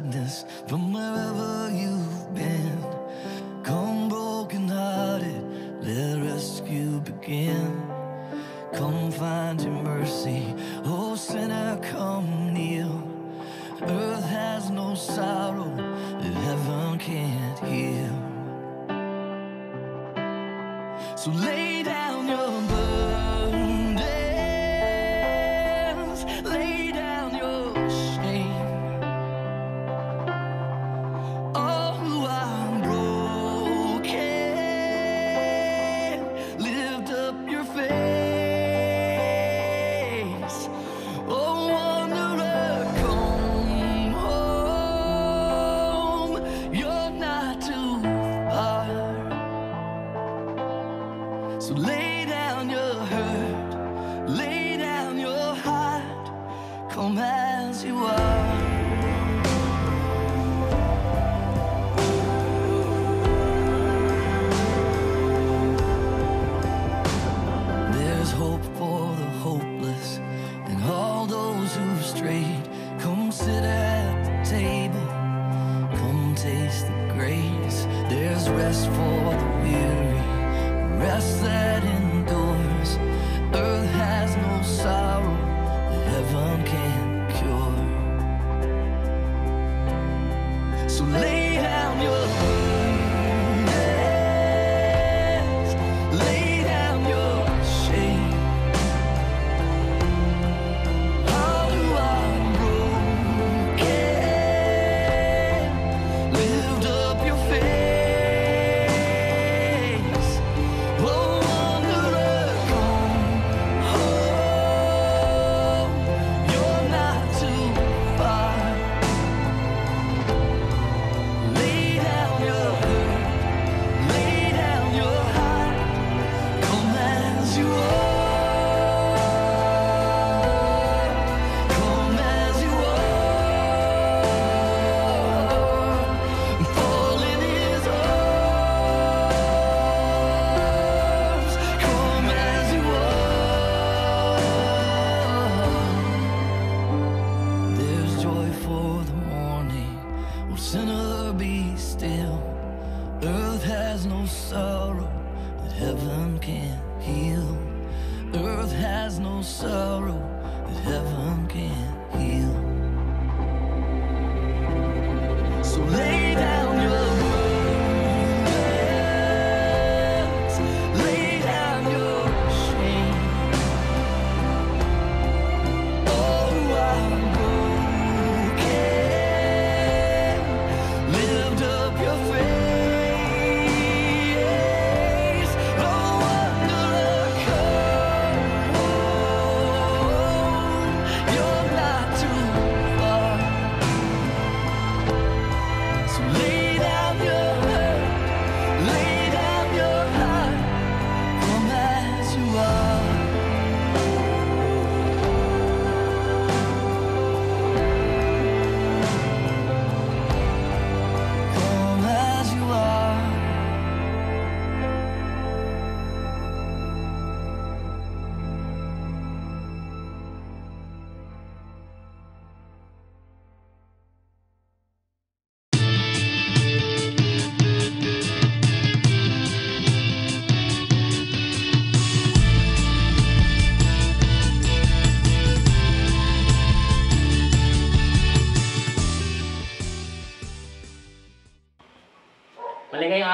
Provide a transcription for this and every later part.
sadness from wherever you've been. Come broken hearted, let rescue begin. Come find your mercy, oh sinner, come kneel. Earth has no sorrow that heaven can't heal. So lay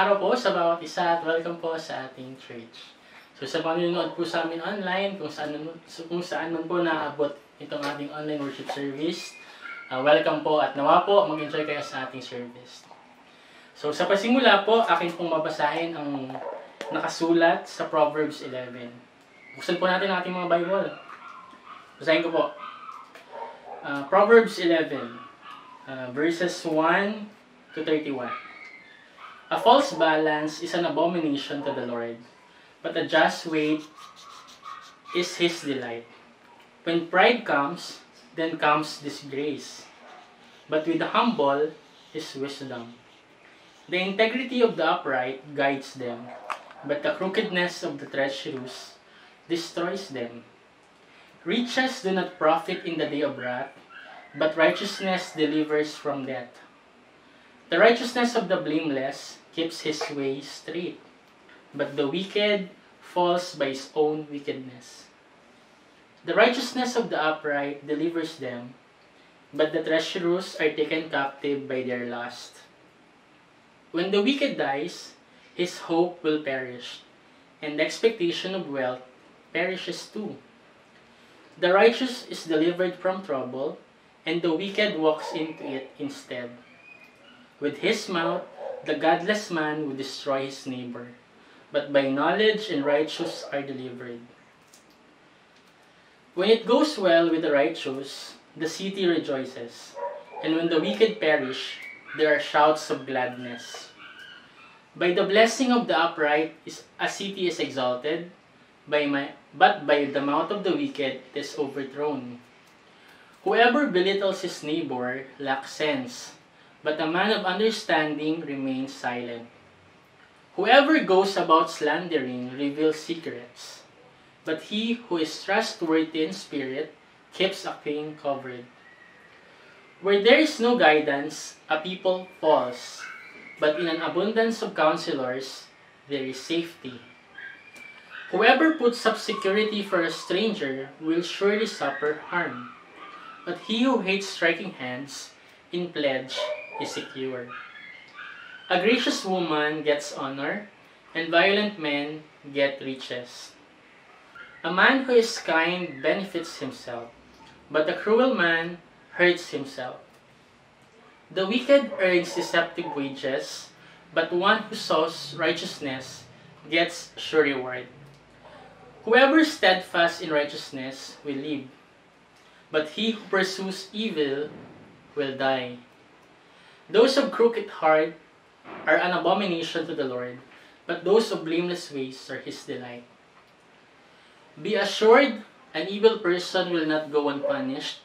araw po sa bawat isa at welcome po sa ating church. So sa panunood po sa amin online, kung saan, kung saan man po naabot itong ating online worship service, ah, welcome po at nawa po mag-enjoy kayo sa ating service. So sa pasimula po, akin pong mabasahin ang nakasulat sa Proverbs 11. Buksan po natin ang ating mga Bible. Basahin ko po. Ah, Proverbs 11, ah, verses 1 to 31. A false balance is an abomination to the Lord, but a just weight is His delight. When pride comes, then comes disgrace. But with the humble is wisdom. The integrity of the upright guides them, but the crookedness of the treacherous destroys them. Riches do not profit in the day of wrath, but righteousness delivers from death. The righteousness of the blameless keeps his way straight, but the wicked falls by his own wickedness. The righteousness of the upright delivers them, but the treacherous are taken captive by their lust. When the wicked dies, his hope will perish, and the expectation of wealth perishes too. The righteous is delivered from trouble, and the wicked walks into it instead. With his mouth, the godless man will destroy his neighbor, but by knowledge and righteous are delivered. When it goes well with the righteous, the city rejoices, and when the wicked perish, there are shouts of gladness. By the blessing of the upright is a city is exalted, by my, but by the mouth of the wicked is overthrown. Whoever belittles his neighbor lacks sense, but a man of understanding remains silent. Whoever goes about slandering reveals secrets, but he who is trustworthy in spirit keeps a thing covered. Where there is no guidance, a people falls, but in an abundance of counselors, there is safety. Whoever puts up security for a stranger will surely suffer harm, but he who hates striking hands in pledge is secure. A gracious woman gets honor, and violent men get riches. A man who is kind benefits himself, but a cruel man hurts himself. The wicked earns deceptive wages, but one who sows righteousness gets sure reward. Whoever is steadfast in righteousness will live, but he who pursues evil will die. Those of crooked heart are an abomination to the Lord, but those of blameless ways are his delight. Be assured, an evil person will not go unpunished,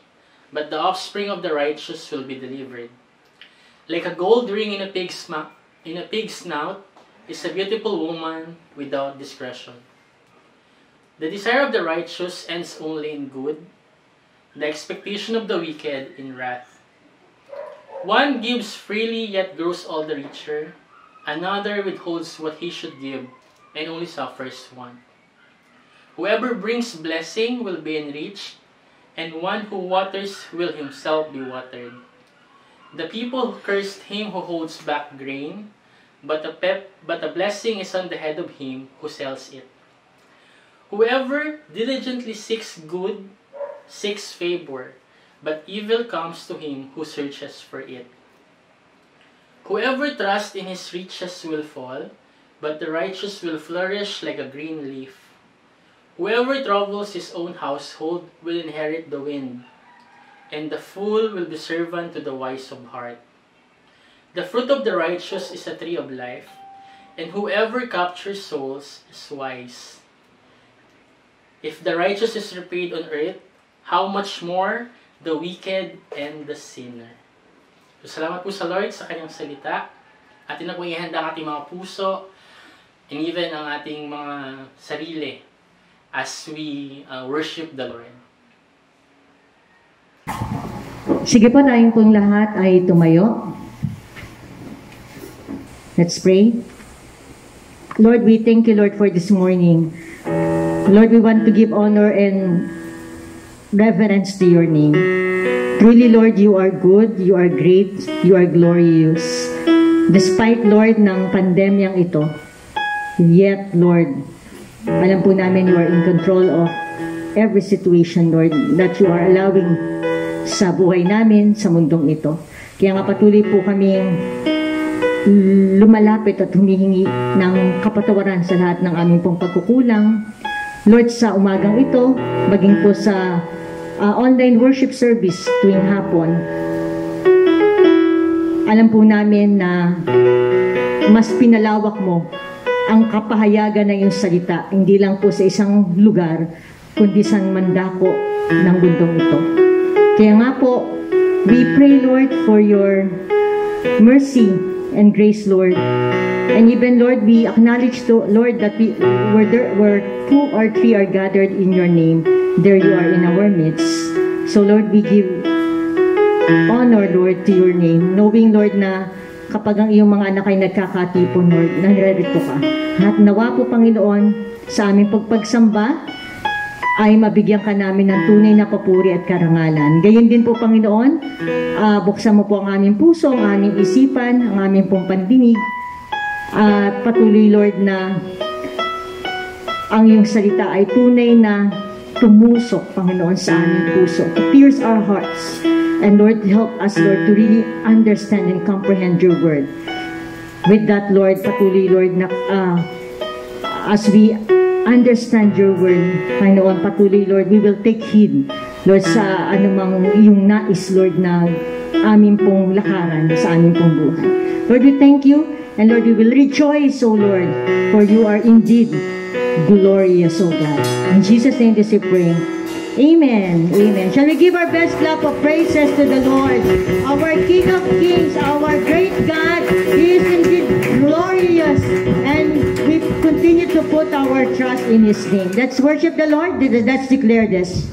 but the offspring of the righteous will be delivered. Like a gold ring in a pig's, in a pig's snout is a beautiful woman without discretion. The desire of the righteous ends only in good, the expectation of the wicked in wrath. One gives freely yet grows all the richer, another withholds what he should give and only suffers want. Whoever brings blessing will be enriched, and one who waters will himself be watered. The people cursed him who holds back grain, but a, pep, but a blessing is on the head of him who sells it. Whoever diligently seeks good seeks favor, but evil comes to him who searches for it. Whoever trusts in his riches will fall, but the righteous will flourish like a green leaf. Whoever troubles his own household will inherit the wind, and the fool will be servant to the wise of heart. The fruit of the righteous is a tree of life, and whoever captures souls is wise. If the righteous is repaid on earth, how much more the wicked and the sinner. So, salamat po sa Lord sa kanyang salita. Atin na po ihanda ang ating mga puso and even ang ating mga sarili as we uh, worship the Lord. Sige po, tayong pong lahat ay tumayo. Let's pray. Lord, we thank you, Lord, for this morning. Lord, we want to give honor and reverence to your name. Truly, Lord, you are good, you are great, you are glorious. Despite, Lord, ng pandemyang ito, yet, Lord, alam po namin you are in control of every situation, Lord, that you are allowing sa buhay namin, sa mundong ito. Kaya nga patuloy po kaming lumalapit at humihingi ng kapatawaran sa lahat ng aming pong pagkukulang. Lord, sa umagang ito, maging po sa uh, online worship service tuwing hapon, alam po namin na mas pinalawak mo ang kapahayagan ng iyong salita, hindi lang po sa isang lugar, kundi sa mandako ng bundong ito. Kaya nga po, we pray, Lord, for your mercy and grace, Lord. And even, Lord, we acknowledge, to, Lord, that we, where, there, where two or three are gathered in your name, there you are in our midst. So, Lord, we give honor, Lord, to your name. Knowing, Lord, na kapag ang iyong mga anak ay nagkakatipon, Lord, nangyarito ka. At nawa po, Panginoon, sa aming pagpagsamba, ay mabigyan ka namin ng tunay na papuri at karangalan. Gayon din po, Panginoon, ah, buksan mo po ang aming puso, ang aming isipan, ang aming pong pandinig, at patuloy, Lord, na ang iyong salita ay tunay na tumusok, Panginoon, sa aming puso. To pierce our hearts. And Lord, help us, Lord, to really understand and comprehend your word. With that, Lord, patuloy, Lord, na ah, as we understand your word, Panginoon, patuloy, Lord, we will take heed, Lord, sa anumang yung nais, Lord, na amin pong lakaran sa aming pong buhay. Lord, we thank you, and Lord, we will rejoice, O Lord, for you are indeed glorious, O God. In Jesus' name, this we pray. Amen. Amen. Shall we give our best clap of praises to the Lord? Our King of Kings, our great God, He is indeed glorious. And we continue to put our trust in His name. Let's worship the Lord. Let's declare this.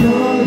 your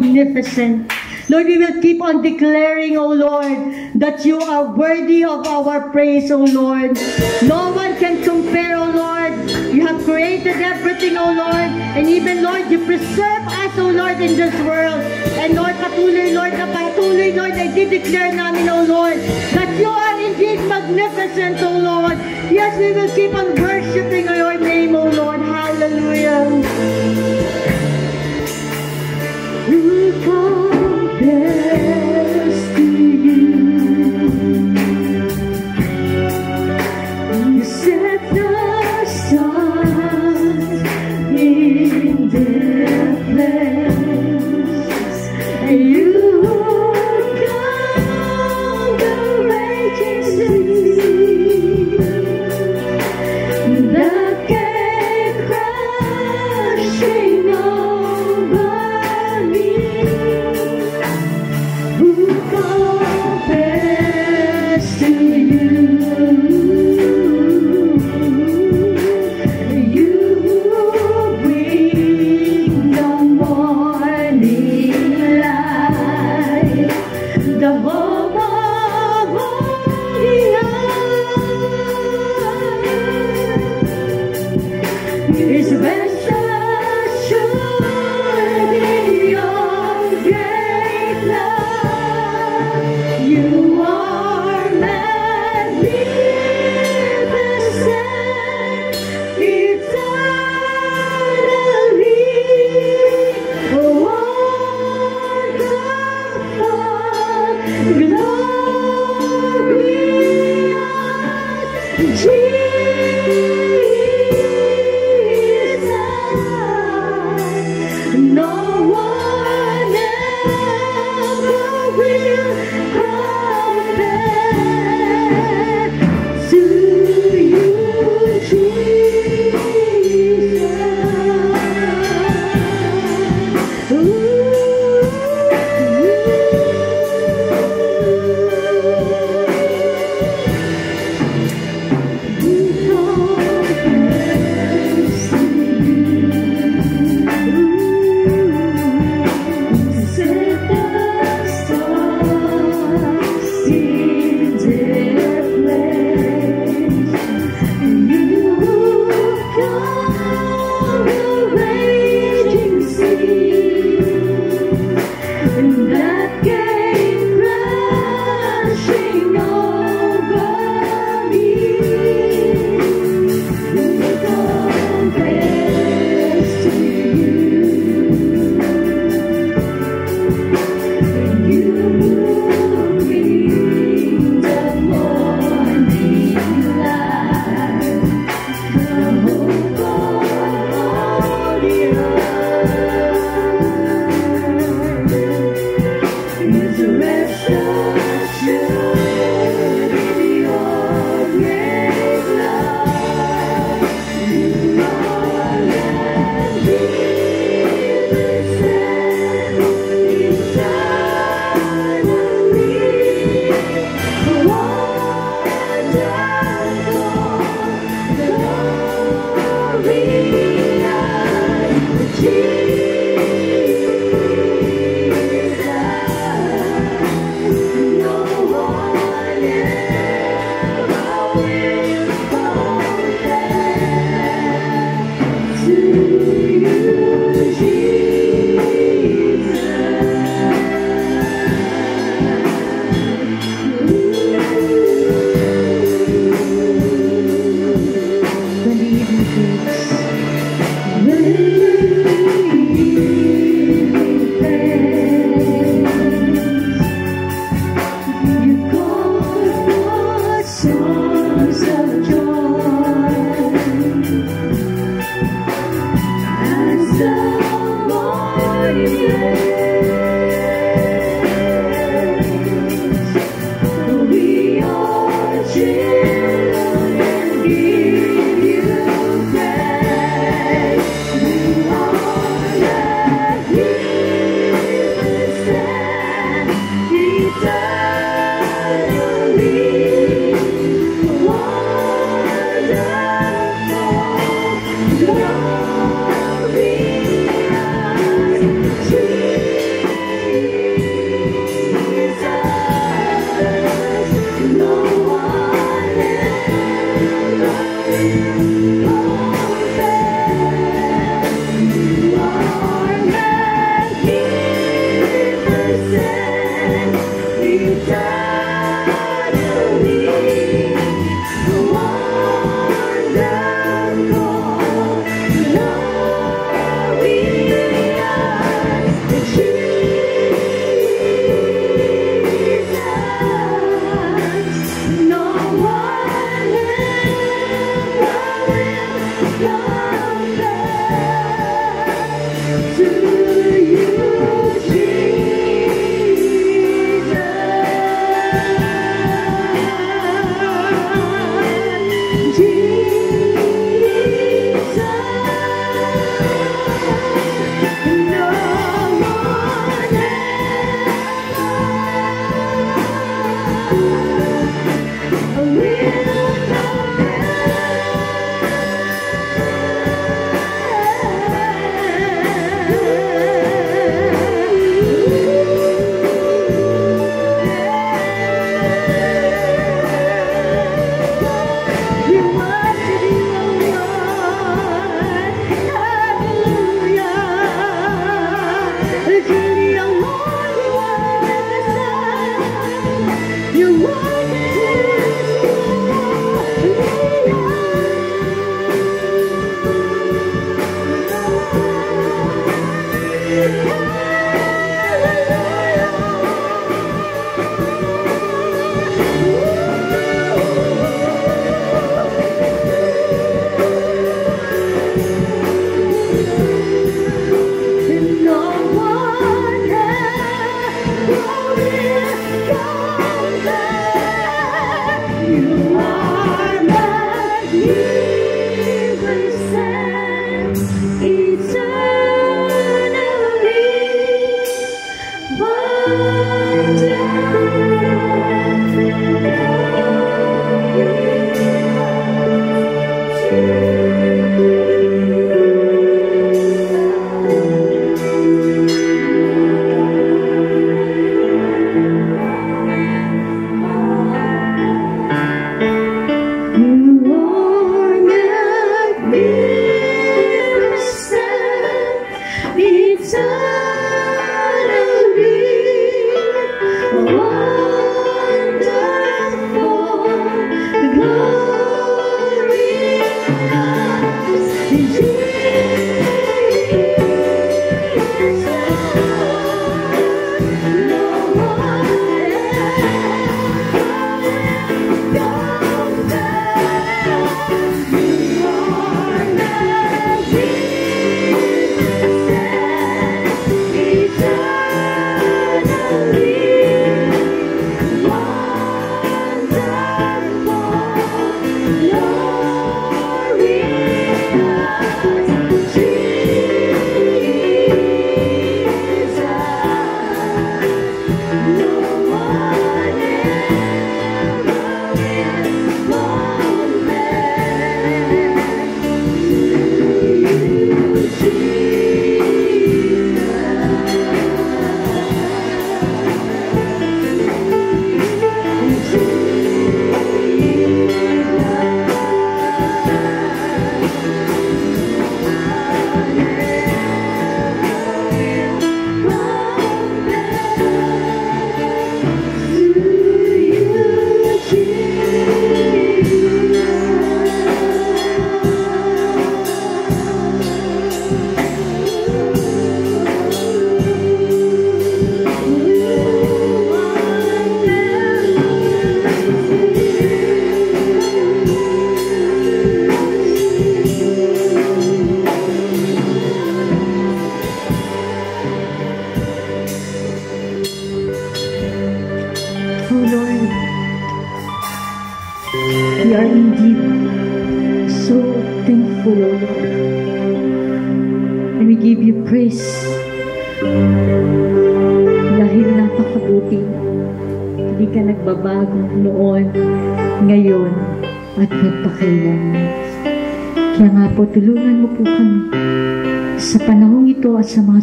magnificent. Lord, we will keep on declaring, O Lord, that you are worthy of our praise, O Lord. No one can compare, O Lord. You have created everything, O Lord. And even, Lord, you preserve us, O Lord, in this world. And Lord, patuloy, Lord, na patuloy, Lord, declare dideclare namin, O Lord, that you are indeed magnificent, O Lord. Yes, we will keep on worshiping your name, O Lord. Hallelujah.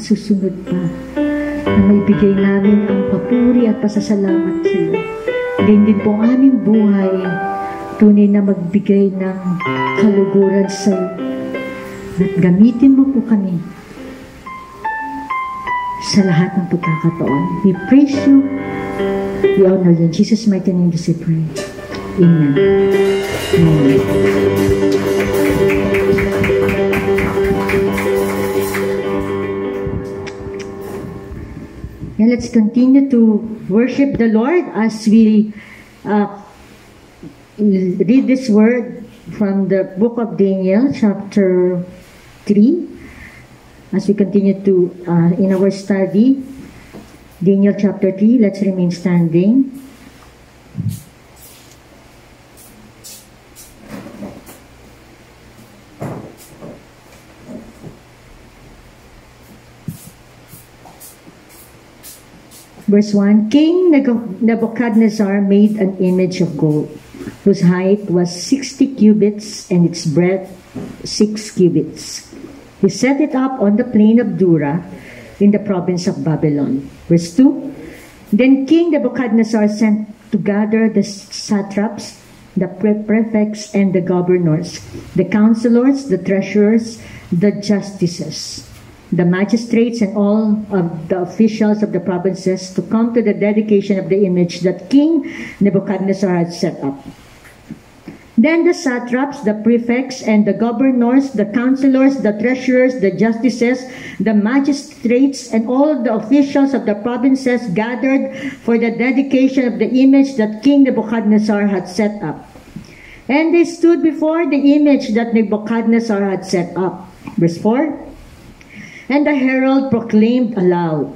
Susunod pa na maibigay namin ang papuri at pasasalamat sa iyo. Ganyan din po ang aming buhay, tunay na magbigay ng kaluguran sa iyo. At gamitin mo po kami sa lahat ng pagkakataon. We praise you. We honor you. In Jesus' mighty name, we pray. Amen. Amen. And let's continue to worship the Lord as we uh, read this word from the book of Daniel, chapter 3. As we continue to, uh, in our study, Daniel chapter 3, let's remain standing. Verse 1 King Nebuchadnezzar made an image of gold, whose height was 60 cubits and its breadth 6 cubits. He set it up on the plain of Dura in the province of Babylon. Verse 2 Then King Nebuchadnezzar sent to gather the satraps, the prefects, and the governors, the counselors, the treasurers, the justices the magistrates and all of the officials of the provinces to come to the dedication of the image that King Nebuchadnezzar had set up. Then the satraps, the prefects, and the governors, the counselors, the treasurers, the justices, the magistrates, and all the officials of the provinces gathered for the dedication of the image that King Nebuchadnezzar had set up. And they stood before the image that Nebuchadnezzar had set up. Verse 4 and the herald proclaimed aloud,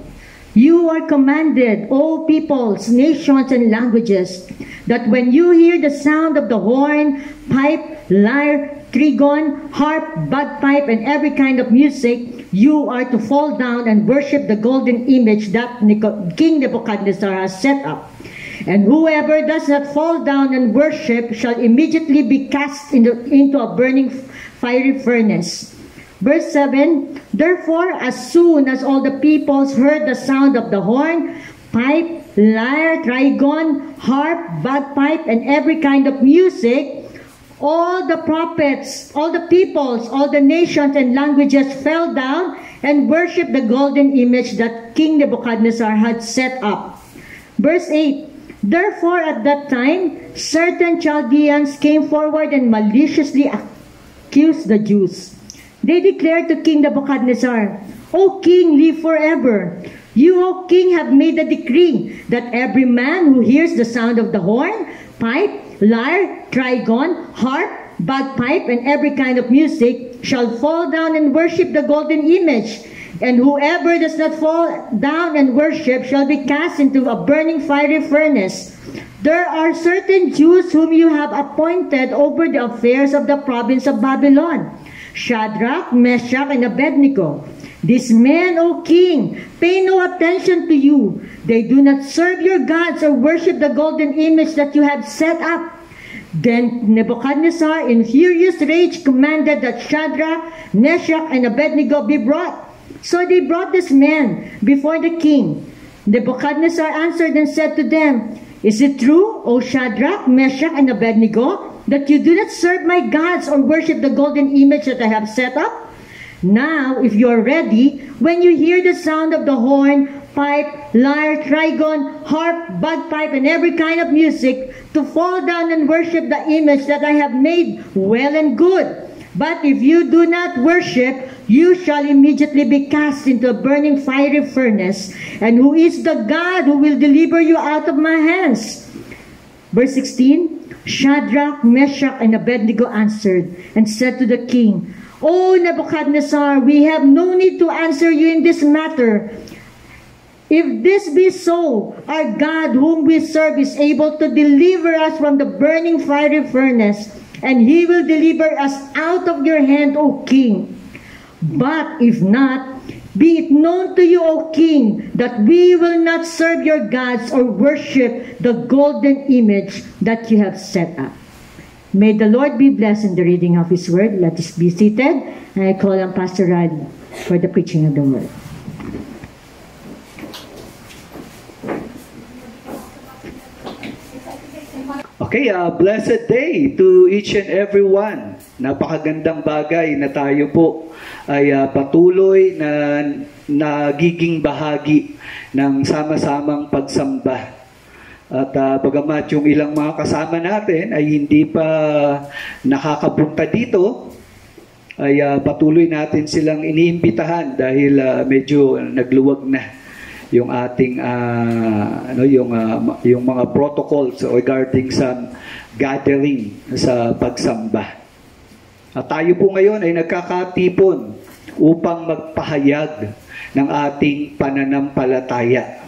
You are commanded, O peoples, nations, and languages, that when you hear the sound of the horn, pipe, lyre, trigon, harp, bagpipe, and every kind of music, you are to fall down and worship the golden image that King Nebuchadnezzar has set up. And whoever does not fall down and worship shall immediately be cast into, into a burning fiery furnace. Verse 7 Therefore, as soon as all the peoples heard the sound of the horn, pipe, lyre, trigon, harp, bagpipe, and every kind of music, all the prophets, all the peoples, all the nations and languages fell down and worshiped the golden image that King Nebuchadnezzar had set up. Verse 8 Therefore, at that time, certain Chaldeans came forward and maliciously accused the Jews. They declared to King Nebuchadnezzar, O king, live forever. You, O king, have made a decree that every man who hears the sound of the horn, pipe, lyre, trigon, harp, bagpipe, and every kind of music shall fall down and worship the golden image. And whoever does not fall down and worship shall be cast into a burning fiery furnace. There are certain Jews whom you have appointed over the affairs of the province of Babylon Shadrach, Meshach, and Abednego. These men, O king, pay no attention to you. They do not serve your gods or worship the golden image that you have set up. Then Nebuchadnezzar, in furious rage, commanded that Shadrach, Meshach, and Abednego be brought. So they brought this man before the king. Nebuchadnezzar answered and said to them, Is it true, O Shadrach, Meshach, and Abednego, that you do not serve my gods or worship the golden image that I have set up? Now, if you are ready, when you hear the sound of the horn, pipe, lyre, trigon, harp, bagpipe, and every kind of music, to fall down and worship the image that I have made, well and good. But if you do not worship, you shall immediately be cast into a burning fiery furnace. And who is the God who will deliver you out of my hands? Verse 16 Shadrach, Meshach, and Abednego answered and said to the king, O Nebuchadnezzar, we have no need to answer you in this matter. If this be so, our God whom we serve is able to deliver us from the burning fiery furnace and he will deliver us out of your hand, O king. But if not, be it known to you, O king, that we will not serve your gods or worship the golden image that you have set up. May the Lord be blessed in the reading of his word. Let us be seated. And I call on Pastor Rod for the preaching of the word. Okay, uh, blessed day to each and every one. Napakagandang bagay na tayo po ay uh, patuloy na nagiging bahagi ng sama-samang pagsamba. At uh, bagamat yung ilang mga kasama natin ay hindi pa nakakapunta dito, ay uh, patuloy natin silang iniimbitahan dahil uh, medyo nagluwag na yung ating uh, ano yung uh, yung mga protocols regarding sa gathering sa pagsamba. At tayo po ngayon ay nagkakatipon upang magpahayag ng ating pananampalataya.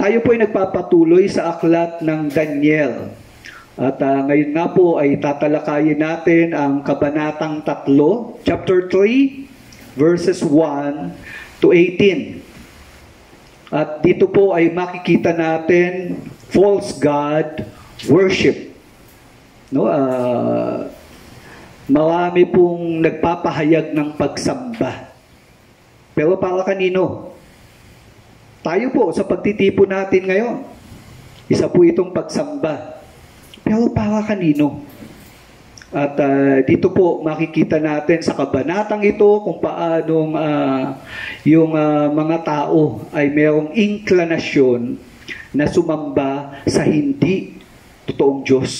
Tayo po ay nagpapatuloy sa aklat ng Daniel. At uh, ngayon nga po ay tatalakayin natin ang kabanatang 3, chapter 3, verses 1 to 18. At dito po ay makikita natin false god worship. No, uh, marami pong nagpapahayag ng pagsamba. Pero para kanino? Tayo po sa pagtitipon natin ngayon. Isa po itong pagsamba. Pero para kanino? At uh, dito po makikita natin sa kabanatang ito kung paanong uh, yung uh, mga tao ay mayroong inklinasyon na sumamba sa hindi totoong Diyos.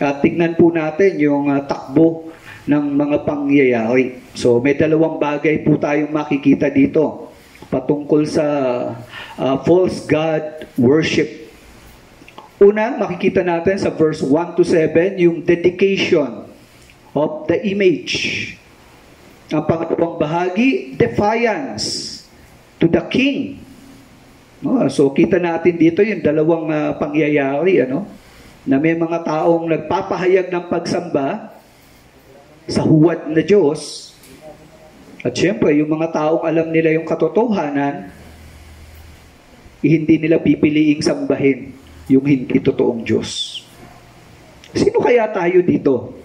At tingnan po natin yung uh, takbo ng mga pangyayari. So may dalawang bagay po tayong makikita dito patungkol sa uh, false God worship Una, makikita natin sa verse 1 to 7, yung dedication of the image. Ang pangalawang bahagi, defiance to the king. No? So kita natin dito yung dalawang uh, pangyayari, ano? Na may mga taong nagpapahayag ng pagsamba sa huwad na Diyos At syempre, yung mga taong alam nila yung katotohanan, hindi nila pipiliing sambahin yung hindi totoong Diyos. Sino kaya tayo dito?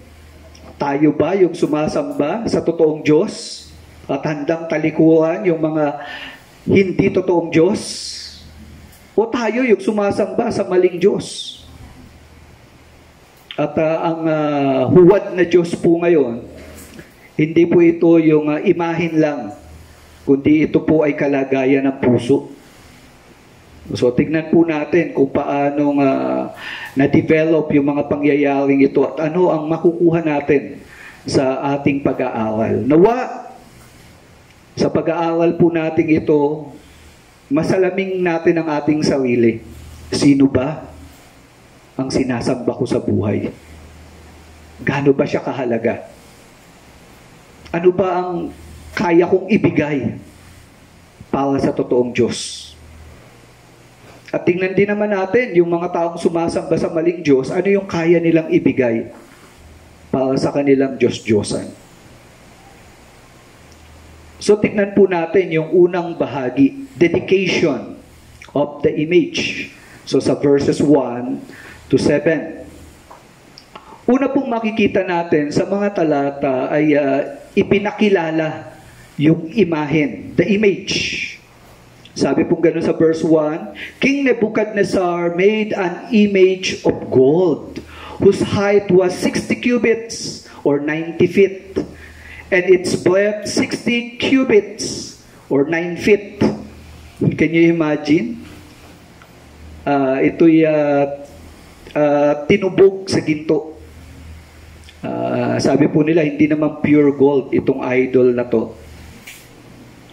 Tayo ba yung sumasamba sa totoong Diyos at handang talikuran yung mga hindi totoong Diyos? O tayo yung sumasamba sa maling Diyos? At uh, ang uh, huwad na Diyos po ngayon, hindi po ito yung uh, imahin lang, kundi ito po ay kalagayan ng puso. So tignan po natin kung paano uh, na-develop yung mga pangyayaring ito at ano ang makukuha natin sa ating pag-aaral. Nawa, sa pag-aaral po natin ito, masalaming natin ang ating sarili. Sino ba ang sinasamba ko sa buhay? Gaano ba siya kahalaga? Ano ba ang kaya kong ibigay para sa totoong Diyos? At tingnan din naman natin yung mga taong sumasamba sa maling Diyos, ano yung kaya nilang ibigay para sa kanilang Diyos-Diyosan. So tingnan po natin yung unang bahagi, dedication of the image. So sa verses 1 to 7. Una pong makikita natin sa mga talata ay uh, ipinakilala yung imahen, the image. Sabi pong gano'n sa verse 1, King Nebuchadnezzar made an image of gold whose height was 60 cubits or 90 feet and its breadth 60 cubits or 9 feet. Can you imagine? Uh, ito'y uh, uh, tinubog sa ginto. Uh, sabi po nila, hindi naman pure gold itong idol na to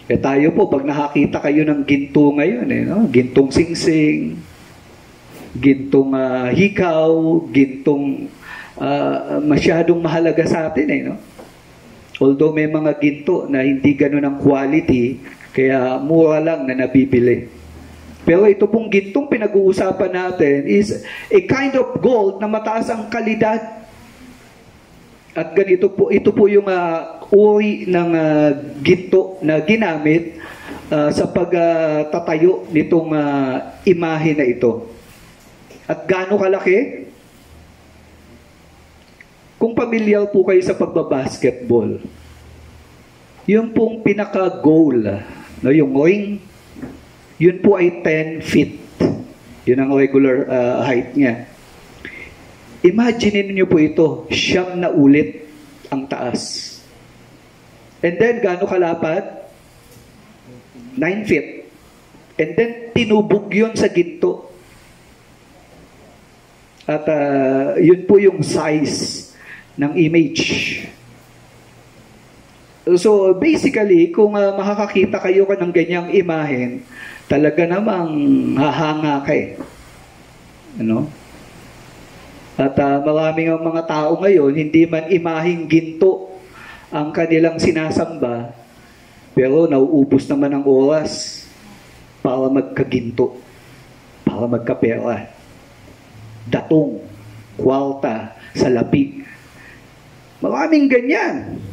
eh tayo po, pag nakakita kayo ng ginto ngayon, eh, no? gintong singsing, gintong uh, hikaw, gintong uh, masyadong mahalaga sa atin. Eh, no? Although may mga ginto na hindi ganun ang quality, kaya mura lang na nabibili. Pero ito pong gintong pinag-uusapan natin is a kind of gold na mataas ang kalidad at ganito po, ito po yung uh, uri ng uh, ginto na ginamit uh, sa pagtatayo uh, nitong uh, imahe na ito. At gaano kalaki? Kung pamilyar po kayo sa pagbabasketball, yung pong pinaka-goal, no, yung ring, yun po ay 10 feet. Yun ang regular uh, height niya. Imagine niyo po ito, siyam na ulit ang taas. And then, gaano kalapad? 9 feet. And then, tinubog yun sa ginto. At uh, yun po yung size ng image. So, basically, kung uh, makakakita kayo ka ng ganyang imahen, talaga namang hahanga ka eh. Ano? At uh, maraming ang mga tao ngayon, hindi man imahing ginto ang kanilang sinasamba, pero nauubos naman ang oras para magkaginto, para magkapera. Datong, kwalta, salapi. Maraming ganyan.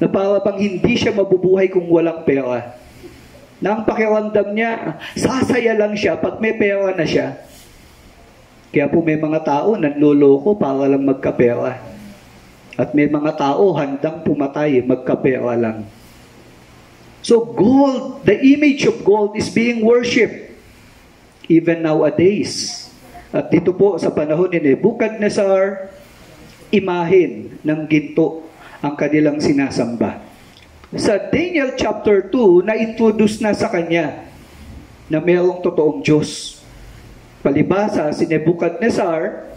Na para bang hindi siya mabubuhay kung walang pera. Na ang pakiramdam niya, sasaya lang siya pag may pera na siya. Kaya po may mga tao nanloloko para lang magkapera. At may mga tao handang pumatay, magkapera lang. So gold, the image of gold is being worshipped even nowadays. At dito po sa panahon ni Nebuchadnezzar, imahin ng ginto ang kanilang sinasamba. Sa Daniel chapter 2, na-introduce na sa kanya na mayroong totoong Diyos. Palibasa, si Nebuchadnezzar,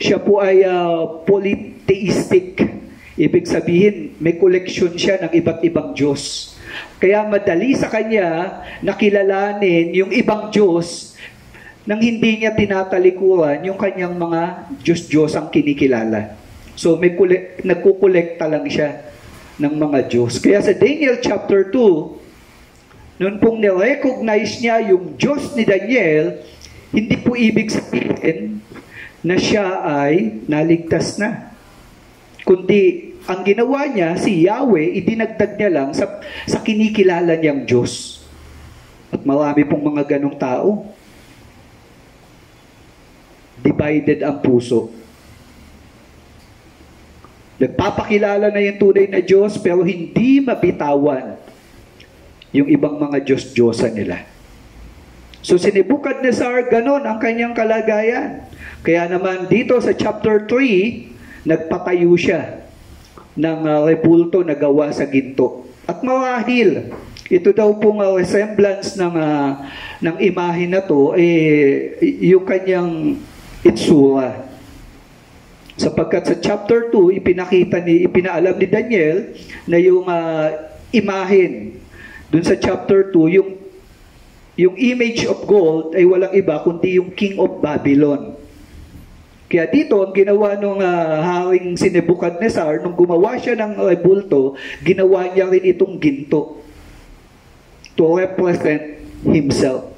siya po ay uh, polytheistic. Ibig sabihin, may koleksyon siya ng iba't ibang Diyos. Kaya madali sa kanya nakilalanin yung ibang Diyos nang hindi niya tinatalikuran yung kanyang mga Diyos-Diyos ang kinikilala. So may kule- nagkukolekta lang siya ng mga Diyos. Kaya sa Daniel chapter 2, noon pong nirecognize niya yung Diyos ni Daniel, hindi po ibig sabihin na siya ay naligtas na. Kundi ang ginawa niya, si Yahweh, idinagdag niya lang sa, sa kinikilala niyang Diyos. At marami pong mga ganong tao. Divided ang puso. Nagpapakilala na yung tunay na Diyos pero hindi mabitawan yung ibang mga Diyos-Diyosa nila. So si Nebuchadnezzar, ganon ang kanyang kalagayan. Kaya naman dito sa chapter 3, nagpatayo siya ng uh, repulto na gawa sa ginto. At marahil, ito daw pong uh, resemblance ng, uh, ng imahe na to, eh, yung kanyang itsura. Sapagkat sa chapter 2, ipinakita ni, ipinaalam ni Daniel na yung uh, imahin dun sa chapter 2, yung yung image of gold ay walang iba kundi yung King of Babylon. Kaya dito, ang ginawa nung uh, haring si Nebuchadnezzar, nung gumawa siya ng rebulto, ginawa niya rin itong ginto to represent himself.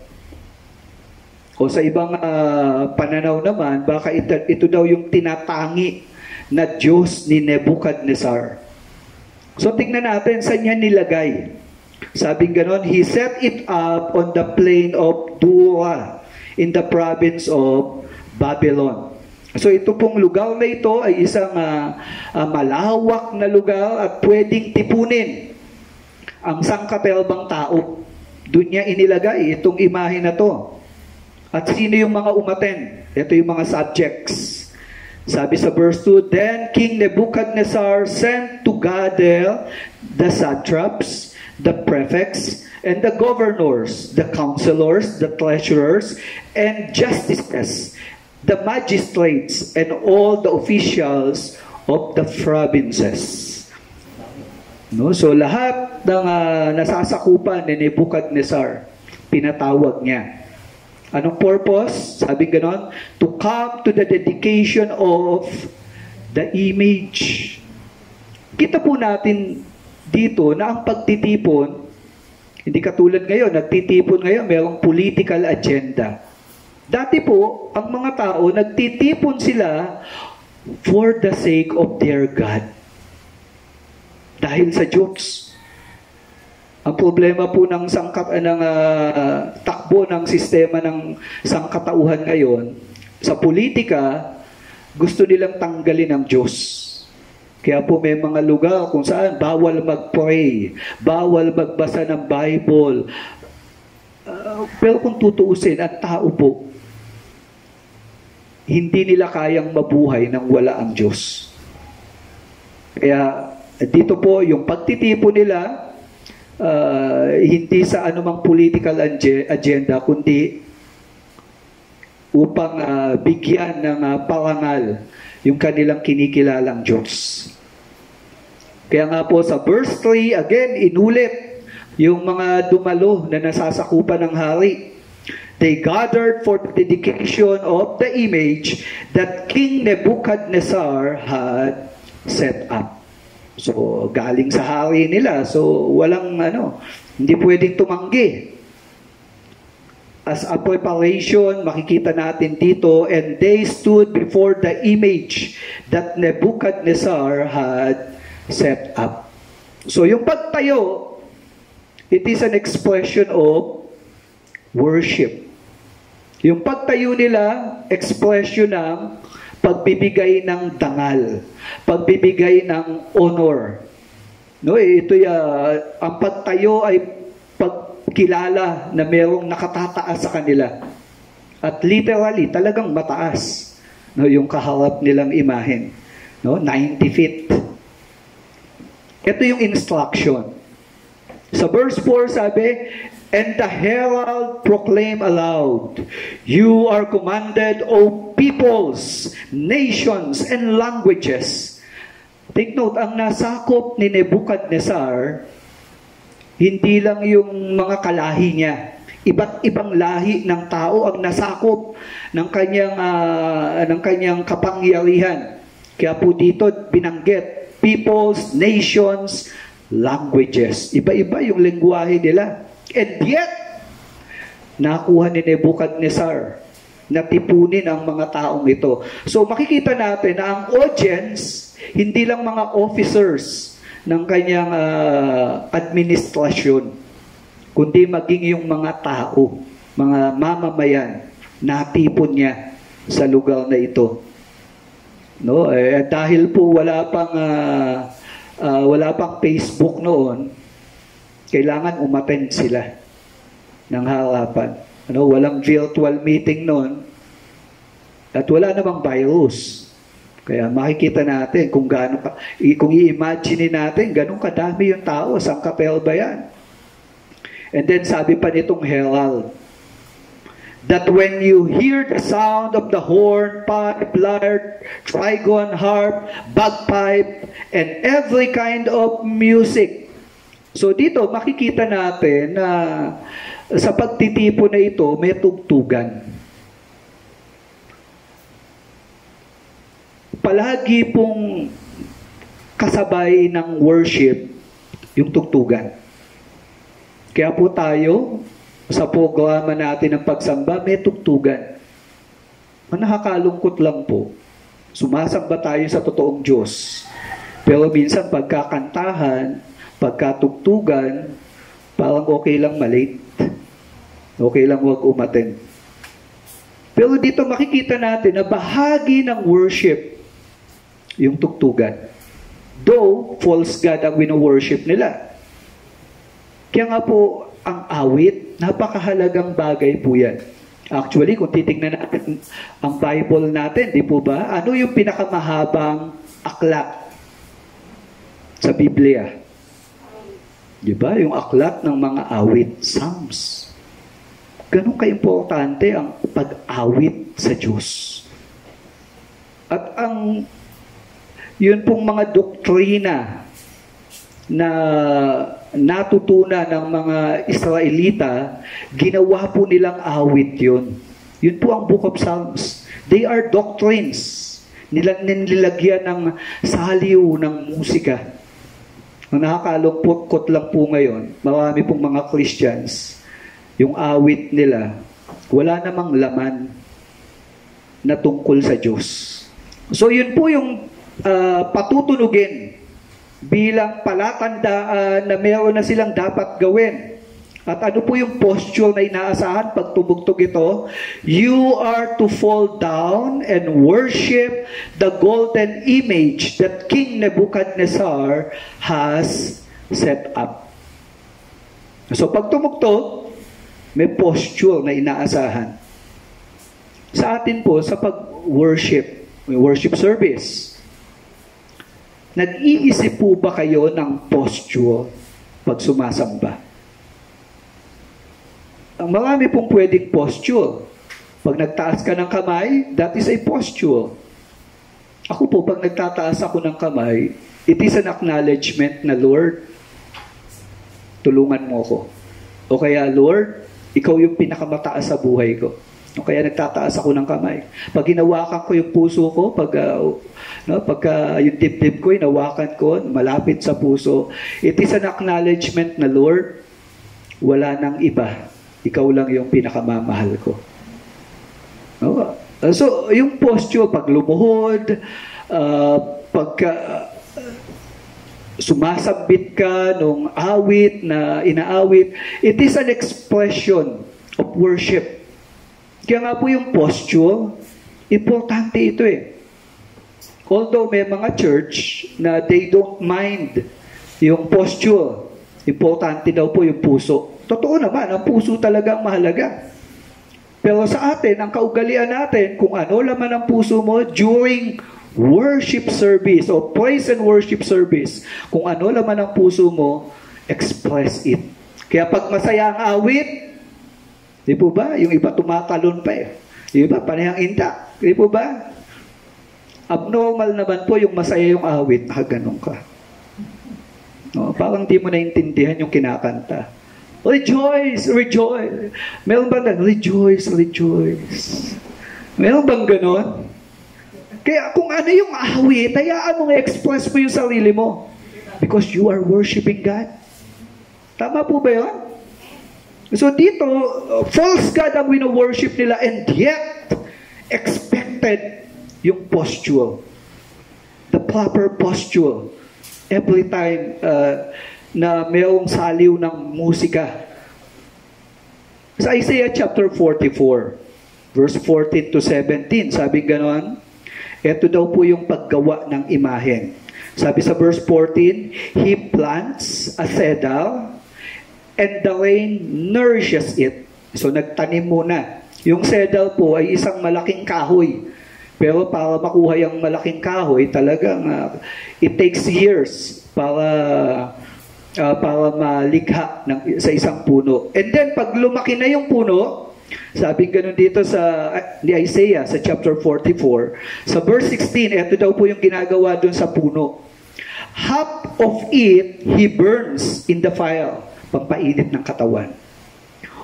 O sa ibang uh, pananaw naman, baka ito, ito daw yung tinatangi na Diyos ni Nebuchadnezzar. So tingnan natin saan niya nilagay. Sabing ganon, he set it up on the plain of Dura in the province of Babylon. So ito pong lugar na ito ay isang uh, uh, malawak na lugar at pwedeng tipunin ang sangkapelbang tao. Doon niya inilagay itong imahe na to. At sino yung mga umaten? Ito yung mga subjects. Sabi sa verse 2, Then King Nebuchadnezzar sent to gather the satraps, the prefects, and the governors, the counselors, the treasurers, and justices, the magistrates and all the officials of the provinces. No, so lahat ng uh, nasasakupan ni Nebuchadnezzar, pinatawag niya. Anong purpose? Sabi ganon, to come to the dedication of the image. Kita po natin dito na ang pagtitipon, hindi katulad ngayon, nagtitipon ngayon, mayroong political agenda Dati po, ang mga tao, nagtitipon sila for the sake of their God. Dahil sa Diyos. Ang problema po ng sangkat ng uh, takbo ng sistema ng sangkatauhan ngayon sa politika, gusto nilang tanggalin ang Diyos. Kaya po may mga lugar kung saan bawal mag-pray, bawal magbasa ng Bible. Uh, pero kung tutuusin, ang tao po, hindi nila kayang mabuhay nang wala ang Diyos. Kaya dito po yung pagtitipo nila uh, hindi sa anumang political agenda kundi upang uh, bigyan ng uh, parangal yung kanilang kinikilalang Diyos. Kaya nga po sa verse 3, again, inulit yung mga dumalo na nasasakupan ng hari they gathered for the dedication of the image that King Nebuchadnezzar had set up. So, galing sa hari nila. So, walang ano, hindi pwedeng tumanggi. As a preparation, makikita natin dito, and they stood before the image that Nebuchadnezzar had set up. So, yung pagtayo, it is an expression of worship. Yung pagtayo nila, expression ng pagbibigay ng dangal, pagbibigay ng honor. No, eh, ito uh, ang pagtayo ay pagkilala na mayroong nakatataas sa kanila. At literally, talagang mataas. No, yung kaharap nilang imahen. No, 90 feet. Ito yung instruction. Sa verse 4 sabi, And the herald proclaim aloud, You are commanded, O peoples, nations, and languages. Take note, ang nasakop ni Nebuchadnezzar, hindi lang yung mga kalahi niya. Iba't ibang lahi ng tao ang nasakop ng kanyang, uh, ng kanyang kapangyarihan. Kaya po dito binanggit, peoples, nations, languages. Iba-iba yung lengguwahe nila. And yet, nakuha ni Nebuchadnezzar na tipunin ang mga taong ito. So makikita natin na ang audience, Hindi lang mga officers ng kanyang ah, administrasyon, kundi maging yung mga tao, mga mamamayan, natipon niya sa lugar na ito. No, eh, dahil po wala pang ah, ah, wala pang Facebook noon, kailangan umattend sila ng harapan. Ano, walang virtual meeting noon at wala namang virus. Kaya makikita natin kung gaano ka, kung i-imagine natin ganun kadami yung tao, sa kapel ba yan? And then sabi pa nitong herald, that when you hear the sound of the horn, pipe, lyre, trigon, harp, bagpipe, and every kind of music. So dito makikita natin na sa pagtitipo na ito may tugtugan. Palagi pong kasabay ng worship yung tugtugan. Kaya po tayo, sa programa natin ng pagsamba, may tugtugan. Nakakalungkot lang po. Sumasamba tayo sa totoong Diyos. Pero minsan pagkakantahan, pagkatugtugan, parang okay lang malate. Okay lang wag umaten. Pero dito makikita natin na bahagi ng worship yung tugtugan. Though, false God ang wino-worship nila. Kaya nga po, ang awit, napakahalagang bagay po yan. Actually, kung titingnan natin ang Bible natin, di po ba? Ano yung pinakamahabang aklat sa Biblia? Di ba? Yung aklat ng mga awit, Psalms. Ganun ka-importante ang pag-awit sa Diyos. At ang yun pong mga doktrina na natutunan ng mga Israelita, ginawa po nilang awit yun. Yun po ang Book of Psalms. They are doctrines. Nilang nilagyan ng saliw ng musika. Ang nakakalungkot lang po ngayon, marami pong mga Christians, yung awit nila, wala namang laman na tungkol sa Diyos. So yun po yung uh, patutunugin bilang palatandaan na meron na silang dapat gawin. At ano po yung posture na inaasahan pag tumugtog ito? You are to fall down and worship the golden image that King Nebuchadnezzar has set up. So pag tumugtog, may posture na inaasahan. Sa atin po, sa pag-worship, may worship service, Nag-iisip po ba kayo ng posture pag sumasamba? Ang marami pong pwedeng posture. Pag nagtaas ka ng kamay, that is a posture. Ako po, pag nagtataas ako ng kamay, it is an acknowledgement na, Lord, tulungan mo ako. O kaya, Lord, ikaw yung pinakamataas sa buhay ko. O kaya nagtataas ako ng kamay. Pag hinawakan ko yung puso ko, pag uh, no, pagka yung dibdib ko, hinawakan ko, malapit sa puso, it is an acknowledgement na Lord, wala nang iba. Ikaw lang yung pinakamamahal ko. No? So, yung posture, pag lumuhod, uh, pagka uh, sumasabit ka nung awit na inaawit, it is an expression of worship. Kaya nga po yung posture, importante ito eh. Although may mga church na they don't mind yung posture, importante daw po yung puso. Totoo naman, ang puso talaga ang mahalaga. Pero sa atin, ang kaugalian natin, kung ano laman ang puso mo during worship service o praise and worship service, kung ano laman ang puso mo, express it. Kaya pag masaya ang awit, Di po ba? Yung iba tumatalon pa eh. Yung iba panayang inta. Di po ba? Abnormal naman po yung masaya yung awit. Ah, ganun ka. No, parang di mo naintindihan yung kinakanta. Rejoice! Rejoice! Meron ba na? Rejoice! Rejoice! Meron bang ganon? Kaya kung ano yung awit, hayaan mo express mo yung sarili mo. Because you are worshiping God. Tama po ba yun? So dito, false God ang wino-worship nila and yet expected yung posture. the proper posture every time uh, na mayroong saliw ng musika. Sa Isaiah chapter 44, verse 14 to 17, sabi ganon, ito daw po yung paggawa ng imahen. Sabi sa verse 14, He plants a cedar and the rain nourishes it. So nagtanim muna. Yung cedar po ay isang malaking kahoy. Pero para makuha yung malaking kahoy, talagang uh, it takes years para uh, para malikha ng, sa isang puno. And then pag lumaki na yung puno, sabi ganun dito sa ni Isaiah sa chapter 44, sa verse 16, ito daw po yung ginagawa doon sa puno. Half of it he burns in the fire, pampainit ng katawan.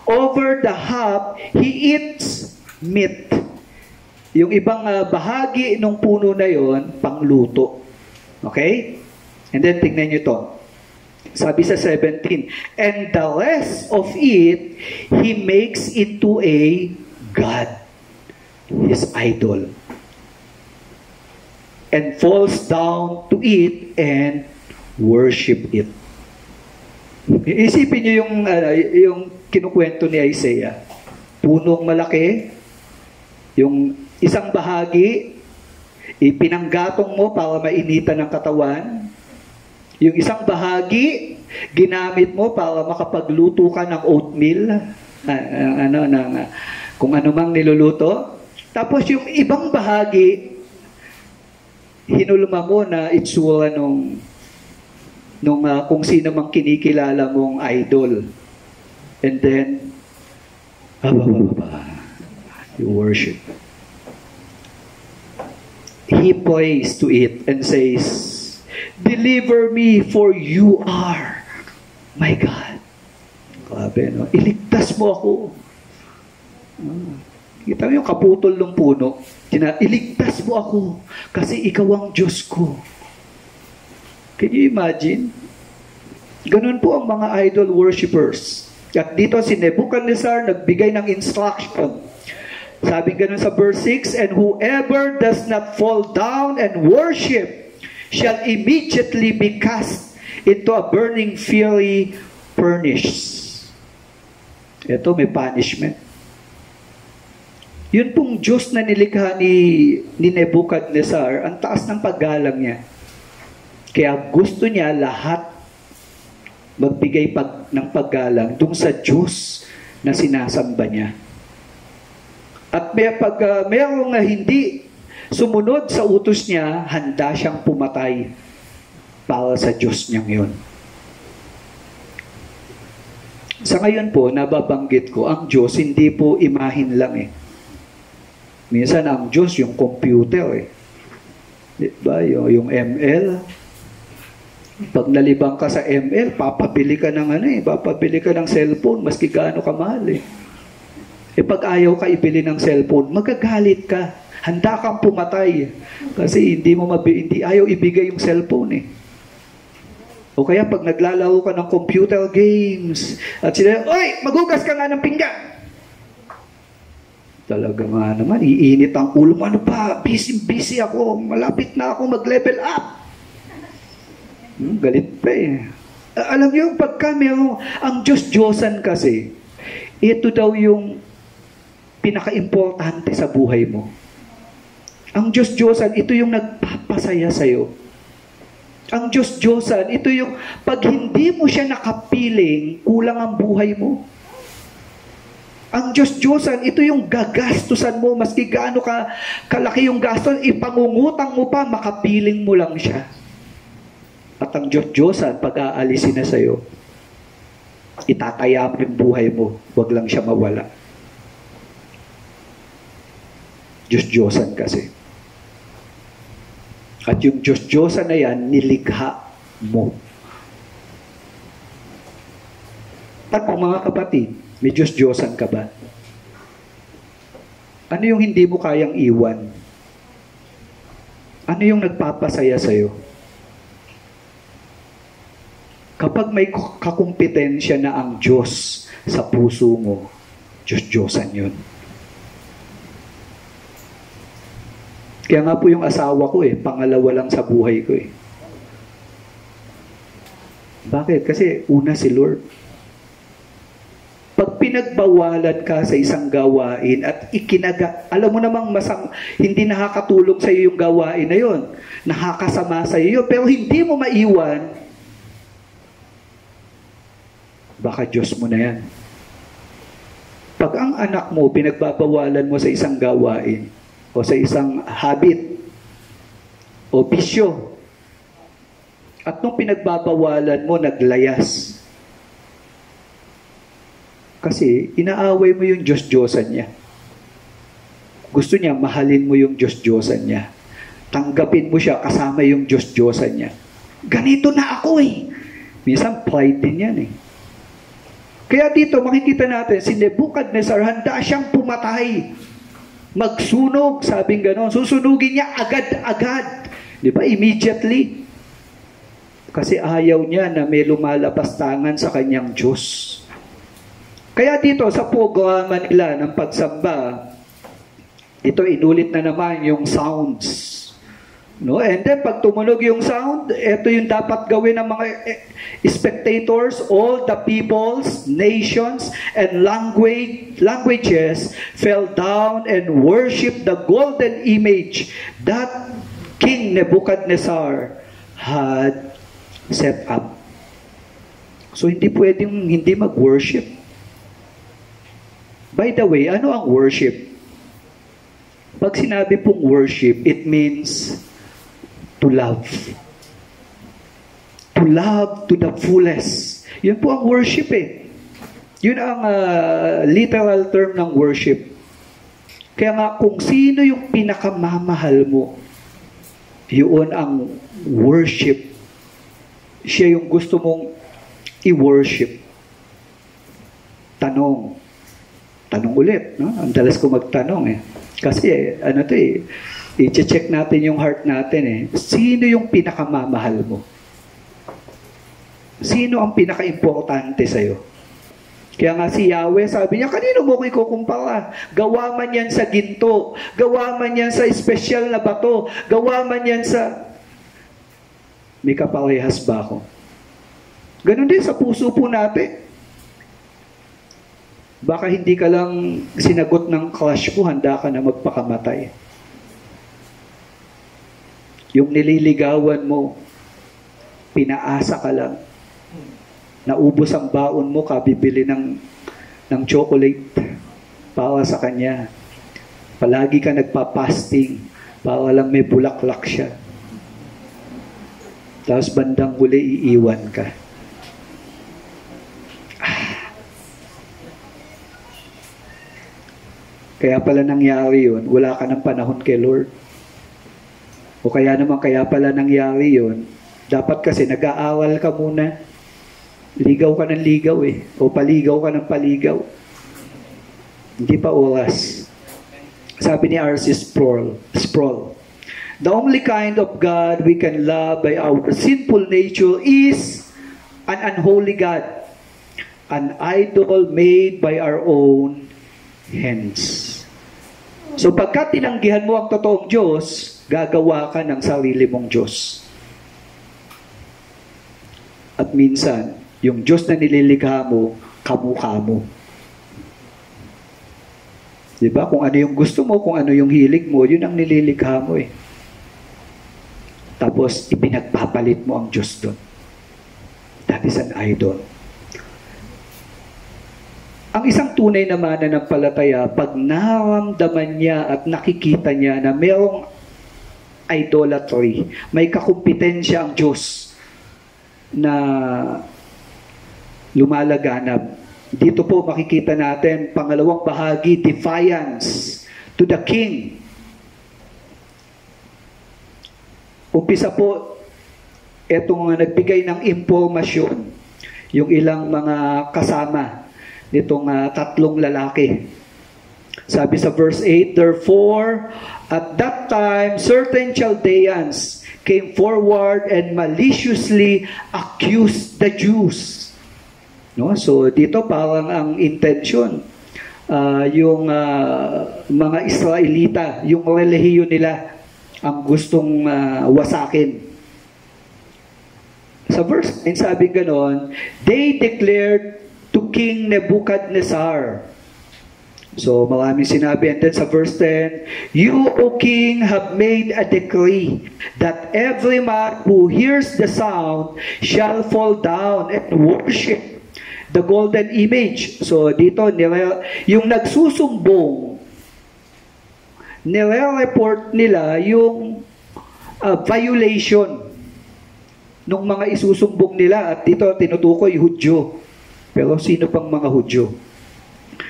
Over the half he eats meat. Yung ibang uh, bahagi ng puno na yon pangluto. Okay? And then tingnan nyo to. Sabi sa 17, and the rest of it, he makes into a God, his idol, and falls down to it and worship it. Isipin niyo yung, uh, yung kinukwento ni Isaiah. Punong malaki, yung isang bahagi, ipinanggatong mo para mainitan ng katawan, yung isang bahagi, ginamit mo para makapagluto ka ng oatmeal, uh, ano, ng, uh, kung ano mang niluluto. Tapos yung ibang bahagi, hinulma mo na itsura nung, nung uh, kung sino mang kinikilala mong idol. And then, abababa, you worship. He prays to it and says, Deliver me for you are my God. Grabe, no? Iligtas mo ako. Hmm. Kita mo yung kaputol ng puno. Kina, iligtas mo ako kasi ikaw ang Diyos ko. Can you imagine? Ganun po ang mga idol worshippers. At dito si Nebuchadnezzar nagbigay ng instruction. Sabi ganun sa verse 6, And whoever does not fall down and worship shall immediately be cast into a burning fury furnace. Ito, may punishment. Yun pong Diyos na nilikha ni, ni Nebuchadnezzar, ang taas ng paggalang niya. Kaya gusto niya lahat magbigay pag, ng paggalang dung sa Diyos na sinasamba niya. At may pag uh, mayroong uh, hindi Sumunod sa utos niya, handa siyang pumatay para sa Diyos niyang yun. Sa ngayon po, nababanggit ko, ang Diyos hindi po imahin lang eh. Minsan ang Diyos yung computer eh. Di ba? Yung, yung ML. Pag nalibang ka sa ML, papabili ka ng ano eh, papabili ka ng cellphone, maski gaano ka mahal eh. E pag ayaw ka ibili ng cellphone, magagalit ka. Handa kang pumatay kasi hindi mo mabi, hindi ayaw ibigay yung cellphone eh. O kaya pag naglalaro ka ng computer games at sila, Oy, magugas ka nga ng pinggan. Talaga nga naman, iinit ang ulo mo. Ano pa, busy-busy ako. Malapit na ako mag-level up. Hmm, galit pa eh. Alam niyo, pagka meron, ang Diyos-Diyosan kasi, ito daw yung pinaka-importante sa buhay mo. Ang Diyos-Diyosan, ito yung nagpapasaya sa'yo. Ang Diyos-Diyosan, ito yung pag hindi mo siya nakapiling, kulang ang buhay mo. Ang Diyos-Diyosan, ito yung gagastusan mo, maski gaano ka kalaki yung gastos, ipangungutang mo pa, makapiling mo lang siya. At ang Diyos-Diyosan, pag aalisin na sa'yo, itataya yung buhay mo, wag lang siya mawala. Diyos-Diyosan kasi. At yung Diyos-Diyosan na yan, nilikha mo. At mga kapatid, may Diyos-Diyosan ka ba? Ano yung hindi mo kayang iwan? Ano yung nagpapasaya sa'yo? Kapag may kakumpetensya na ang Diyos sa puso mo, Diyos-Diyosan yun. Kaya nga po yung asawa ko eh, pangalawa lang sa buhay ko eh. Bakit? Kasi una si Lord. Pag pinagbawalan ka sa isang gawain at ikinaga, alam mo namang masam, hindi nakakatulong sa iyo yung gawain na yon, nakakasama sa iyo, pero hindi mo maiwan, baka Diyos mo na yan. Pag ang anak mo, pinagbabawalan mo sa isang gawain, o sa isang habit o bisyo. At nung pinagbabawalan mo, naglayas. Kasi inaaway mo yung Diyos-Diyosan niya. Gusto niya, mahalin mo yung Diyos-Diyosan niya. Tanggapin mo siya kasama yung Diyos-Diyosan niya. Ganito na ako eh. Minsan pride din yan eh. Kaya dito makikita natin si Nebuchadnezzar handa siyang pumatay magsunog, sabing ganon. Susunugin niya agad-agad. Di ba? Immediately. Kasi ayaw niya na may lumalapastangan sa kanyang Diyos. Kaya dito sa programa nila ng pagsamba, ito inulit na naman yung sounds No? And then pag tumunog yung sound, ito yung dapat gawin ng mga eh, spectators, all the peoples, nations, and language, languages fell down and worshiped the golden image that King Nebuchadnezzar had set up. So hindi pwedeng hindi mag-worship. By the way, ano ang worship? Pag sinabi pong worship, it means to love. To love to the fullest. Yun po ang worship eh. Yun ang uh, literal term ng worship. Kaya nga kung sino yung pinakamamahal mo, yun ang worship. Siya yung gusto mong i-worship. Tanong. Tanong ulit. No? Ang dalas ko magtanong eh. Kasi ano to eh, i-check natin yung heart natin eh. Sino yung pinakamamahal mo? Sino ang pinaka-importante sa'yo? Kaya nga si Yahweh, sabi niya, kanino mo ko ikukumpara? Gawa man yan sa ginto, gawa man yan sa espesyal na bato, gawa man yan sa... May kaparehas ba ako? Ganon din sa puso po natin. Baka hindi ka lang sinagot ng crush ko, handa ka na magpakamatay. Yung nililigawan mo, pinaasa ka lang. Naubos ang baon mo, kabibili ng, ng chocolate para sa kanya. Palagi ka nagpa-fasting para lang may bulaklak siya. Tapos bandang huli iiwan ka. Ah. Kaya pala nangyari yun, wala ka ng panahon kay Lord. O kaya naman kaya pala nangyari yon dapat kasi nag-aaral ka muna. Ligaw ka ng ligaw eh. O paligaw ka ng paligaw. Hindi pa oras. Sabi ni R.C. Sproul, Sproul, The only kind of God we can love by our sinful nature is an unholy God, an idol made by our own hands. So pagka tinanggihan mo ang totoong Diyos, gagawa ka ng sarili mong Diyos. At minsan, yung Diyos na nililikha mo, kamukha mo. Di ba? Kung ano yung gusto mo, kung ano yung hilig mo, yun ang nililikha mo eh. Tapos, ipinagpapalit mo ang Diyos doon. That is an idol. Ang isang tunay na mananampalataya, pag naramdaman niya at nakikita niya na mayroong idolatry. May kakumpetensya ang Diyos na lumalaganap. Dito po makikita natin, pangalawang bahagi, defiance to the king. Umpisa po, itong nagbigay ng impormasyon, yung ilang mga kasama nitong uh, tatlong lalaki. Sabi sa verse 8, Therefore, at that time, certain Chaldeans came forward and maliciously accused the Jews. No? So dito parang ang intention uh, yung uh, mga Israelita, yung relihiyon nila ang gustong ah, wasakin. Sa verse 9, sabi ganon, They declared to King Nebuchadnezzar. So, maraming sinabi. And then sa verse 10, You, O King, have made a decree that every man who hears the sound shall fall down and worship the golden image. So, dito, nire, yung nagsusumbong, nire-report nila yung uh, violation ng mga isusumbong nila. At dito, tinutukoy, Hudyo. Pero sino pang mga Hudyo?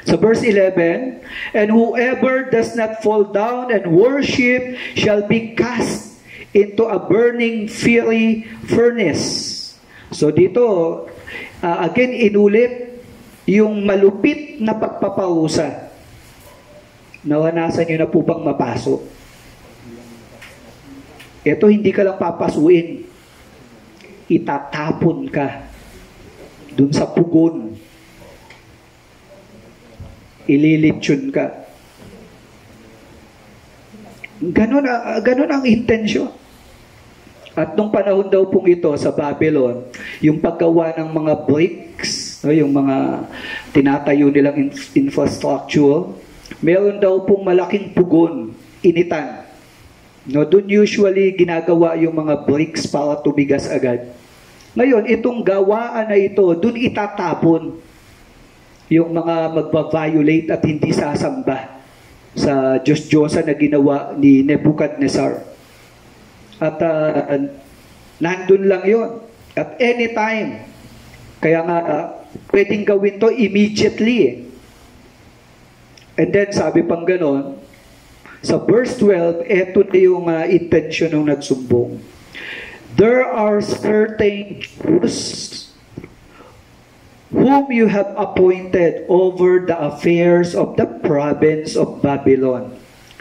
Sa verse 11, And whoever does not fall down and worship shall be cast into a burning fiery furnace. So dito, uh, again, inulit yung malupit na pagpaparusa. Nawanasan nyo na po bang mapasok? Ito, hindi ka lang papasuin. Itatapon ka dun sa pugon ililitsyon ka. Ganon, uh, ganon ang intensyon. At nung panahon daw pong ito sa Babylon, yung paggawa ng mga bricks, no, yung mga tinatayo nilang in- infrastructure, meron daw pong malaking pugon, initan. No, doon usually ginagawa yung mga bricks para tumigas agad. Ngayon, itong gawaan na ito, doon itatapon yung mga magba-violate at hindi sasamba sa Diyos-Diyosa na ginawa ni Nebuchadnezzar. At uh, nandun lang yon At anytime. Kaya nga, uh, pwedeng gawin to immediately. Eh. And then, sabi pang ganon, sa verse 12, eto na yung uh, intention ng nagsumbong. There are certain Jews whom you have appointed over the affairs of the province of Babylon,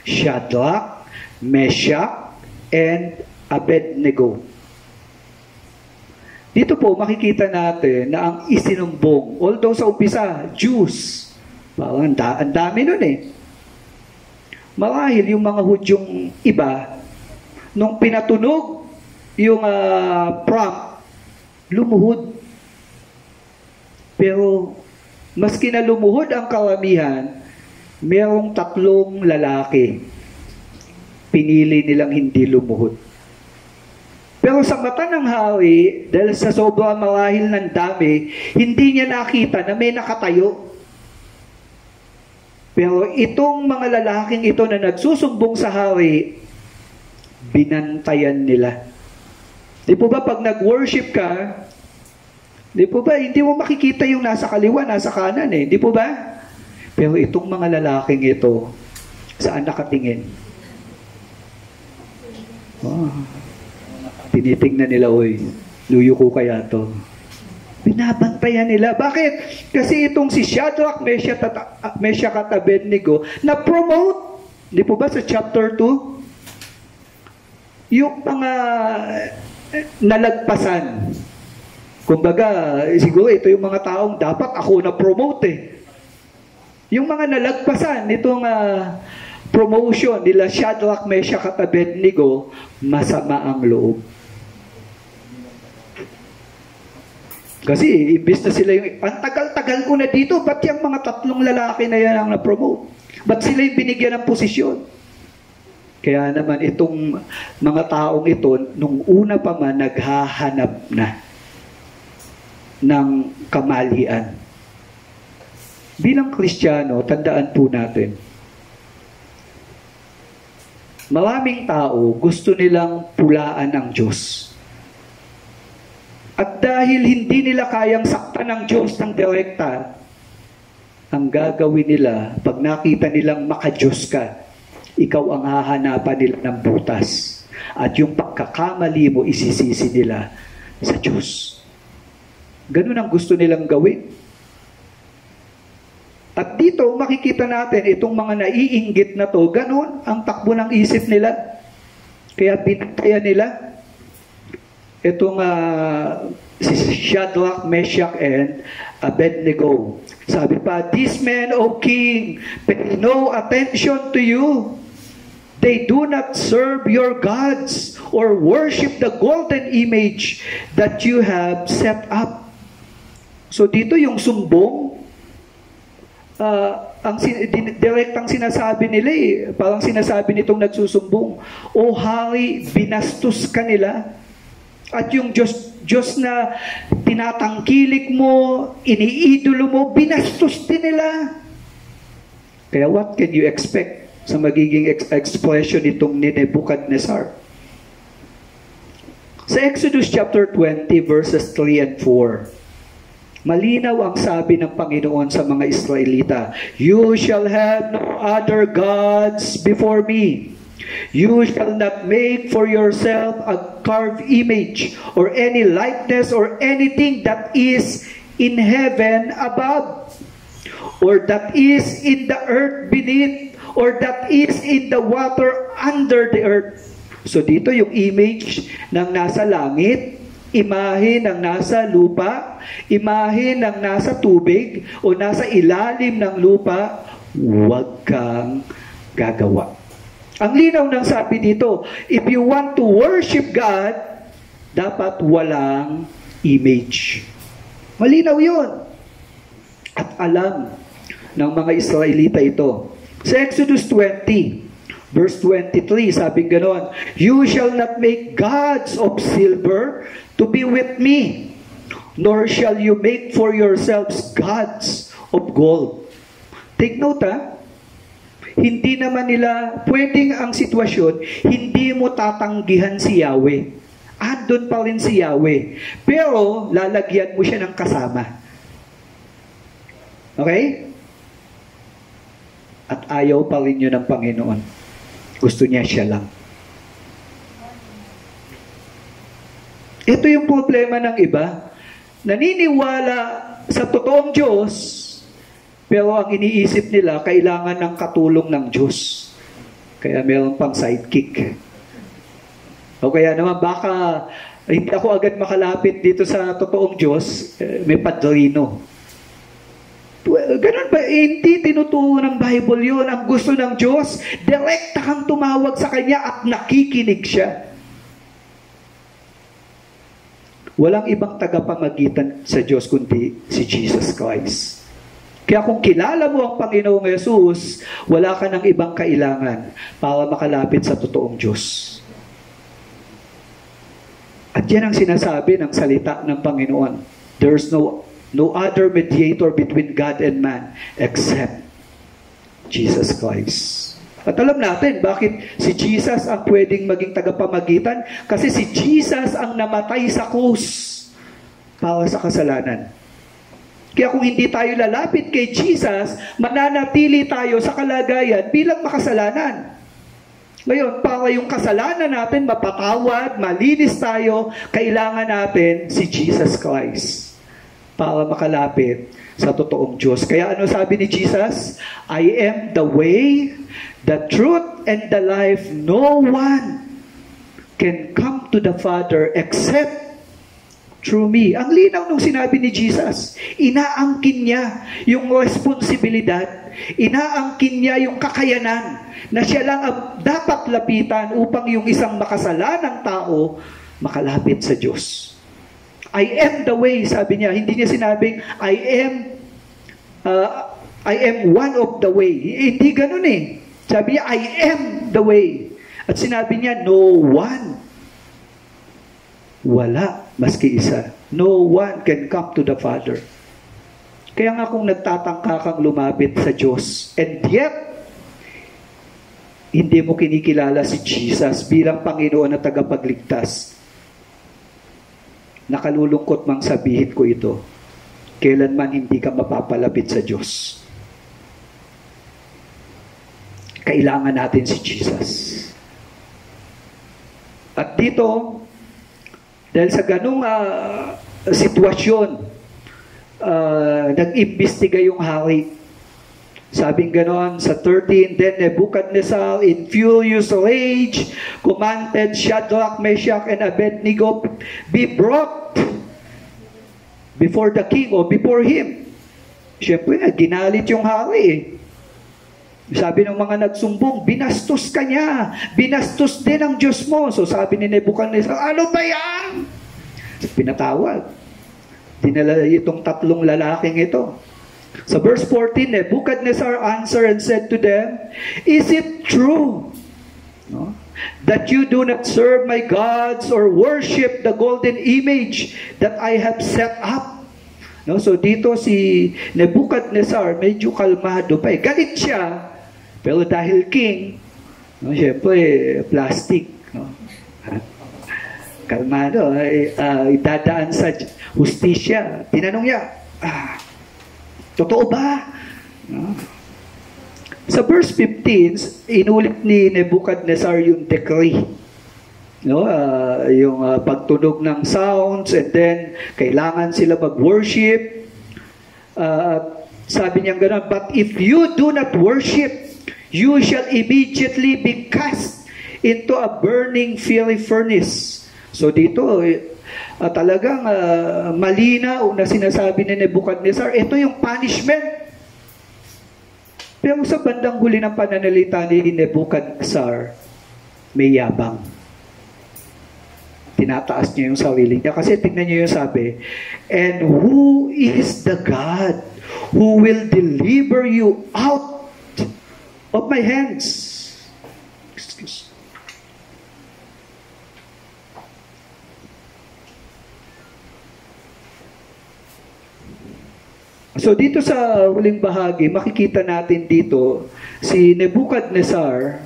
Shadrach, Meshach, and Abednego. Dito po makikita natin na ang isinumbong, although sa umpisa, Jews, parang ang dami nun eh. Marahil yung mga Hudyong iba, nung pinatunog yung uh, prompt, lumuhod pero maski na lumuhod ang kalamihan, mayroong tatlong lalaki. Pinili nilang hindi lumuhod. Pero sa mata ng hari, dahil sa sobrang marahil ng dami, hindi niya nakita na may nakatayo. Pero itong mga lalaking ito na nagsusumbong sa hari, binantayan nila. Di po ba pag nag-worship ka, Di po ba? Hindi mo makikita yung nasa kaliwa, nasa kanan eh. Di po ba? Pero itong mga lalaking ito, saan nakatingin? Oh, tinitingnan nila, oy, luyo ko kaya to. Binabantayan nila. Bakit? Kasi itong si Shadrach, Meshach at Abednego, na-promote. Di po ba sa chapter 2? Yung mga nalagpasan, Kumbaga, siguro ito yung mga taong dapat ako na-promote eh. Yung mga nalagpasan nitong uh, promotion nila Shadrach, Meshach at Abednego, masama ang loob. Kasi imbis na sila yung, ang tagal-tagal ko na dito, ba't yung mga tatlong lalaki na yan ang na-promote? Ba't sila yung binigyan ng posisyon? Kaya naman itong mga taong ito, nung una pa man, naghahanap na ng kamalian. Bilang Kristiyano, tandaan po natin, maraming tao gusto nilang pulaan ang Diyos. At dahil hindi nila kayang saktan ng Diyos ng direkta, ang gagawin nila, pag nakita nilang makadiyos ka, ikaw ang hahanapan nila ng butas. At yung pagkakamali mo, isisisi nila sa Diyos. Ganun ang gusto nilang gawin. At dito, makikita natin itong mga naiinggit na to, ganun ang takbo ng isip nila. Kaya bintayan nila itong uh, si Shadrach, Meshach, and Abednego. Sabi pa, This man, O king, pay no attention to you. They do not serve your gods or worship the golden image that you have set up. So dito yung sumbong, uh, ang sin- din- direct ang sinasabi nila eh. Parang sinasabi nitong nagsusumbong, O hari, binastos ka nila. At yung Diyos, Diyos na tinatangkilik mo, iniidolo mo, binastos din nila. Kaya what can you expect sa magiging ex- expression nitong ni Nebuchadnezzar? Sa Exodus chapter 20 verses 3 and 4, malinaw ang sabi ng Panginoon sa mga Israelita, You shall have no other gods before me. You shall not make for yourself a carved image or any likeness or anything that is in heaven above or that is in the earth beneath or that is in the water under the earth. So dito yung image ng nasa langit, imahe ng nasa lupa, imahe ng nasa tubig o nasa ilalim ng lupa, huwag kang gagawa. Ang linaw ng sabi dito, if you want to worship God, dapat walang image. Malinaw yun. At alam ng mga Israelita ito. Sa Exodus 20, verse 23, sabing ganon, You shall not make gods of silver to be with me, nor shall you make for yourselves gods of gold. Take note ha, hindi naman nila, pwedeng ang sitwasyon, hindi mo tatanggihan si Yahweh. Andun pa rin si Yahweh. Pero, lalagyan mo siya ng kasama. Okay? At ayaw pa rin yun ng Panginoon. Gusto niya siya lang. Ito yung problema ng iba. Naniniwala sa totoong Diyos, pero ang iniisip nila, kailangan ng katulong ng Diyos. Kaya meron pang sidekick. O kaya naman, baka hindi ako agad makalapit dito sa totoong Diyos, eh, may padrino. Ganun ba? Eh, hindi tinuturo ng Bible yun. Ang gusto ng Diyos, direkta kang tumawag sa Kanya at nakikinig siya. Walang ibang tagapamagitan sa Diyos kundi si Jesus Christ. Kaya kung kilala mo ang Panginoong Yesus, wala ka ng ibang kailangan para makalapit sa totoong Diyos. At yan ang sinasabi ng salita ng Panginoon. There's no no other mediator between God and man except Jesus Christ. At alam natin bakit si Jesus ang pwedeng maging tagapamagitan kasi si Jesus ang namatay sa krus para sa kasalanan. Kaya kung hindi tayo lalapit kay Jesus, mananatili tayo sa kalagayan bilang makasalanan. Ngayon, para yung kasalanan natin mapatawad, malinis tayo, kailangan natin si Jesus Christ para makalapit sa totoong Diyos. Kaya ano sabi ni Jesus? I am the way, the truth, and the life. No one can come to the Father except through me. Ang linaw nung sinabi ni Jesus. Inaangkin niya yung responsibilidad. Inaangkin niya yung kakayanan na siya lang ang dapat lapitan upang yung isang makasalanang tao makalapit sa Diyos. I am the way, sabi niya. Hindi niya sinabing, I am uh, I am one of the way. Hindi ganun eh. Sabi niya, I am the way. At sinabi niya, no one. Wala, maski isa. No one can come to the Father. Kaya nga kung nagtatangka kang lumapit sa Diyos, and yet, hindi mo kinikilala si Jesus bilang Panginoon na tagapagligtas, nakalulungkot mang sabihin ko ito, kailanman hindi ka mapapalapit sa Diyos. Kailangan natin si Jesus. At dito, dahil sa ganung uh, sitwasyon, uh, nag-imbestiga yung hari. Sabing ganon sa 13, Then Nebuchadnezzar in furious rage commanded Shadrach, Meshach, and Abednego be brought before the king or before him. Siyempre, ginalit yung hari eh. Sabi ng mga nagsumbong, binastos ka niya. Binastos din ang Diyos mo. So sabi ni Nebuchadnezzar, ano ba yan? Pinatawag. Dinala itong tatlong lalaking ito. Sa verse 14, Nebuchadnezzar answered and said to them, Is it true no, that you do not serve my gods or worship the golden image that I have set up? No, so dito si Nebuchadnezzar medyo kalmado pa eh. Galit siya pero dahil king, no, syempre, plastic. No? Kalmado, eh, uh, idadaan sa hustisya. Tinanong niya, ah, totoo ba? No? Sa verse 15, inulit ni Nebuchadnezzar yung decree. No, uh, yung uh, pagtunog ng sounds and then kailangan sila mag-worship. Uh, sabi niya gano'n, but if you do not worship, you shall immediately be cast into a burning fiery furnace. So dito, uh, talagang uh, malinaw na sinasabi ni Nebuchadnezzar, ito yung punishment. Pero sa bandang huli ng pananalita ni Nebuchadnezzar, may yabang. Tinataas niya yung sarili niya. Kasi tingnan niyo yung sabi, And who is the God who will deliver you out of my hands. Excuse. So dito sa huling bahagi, makikita natin dito si Nebuchadnezzar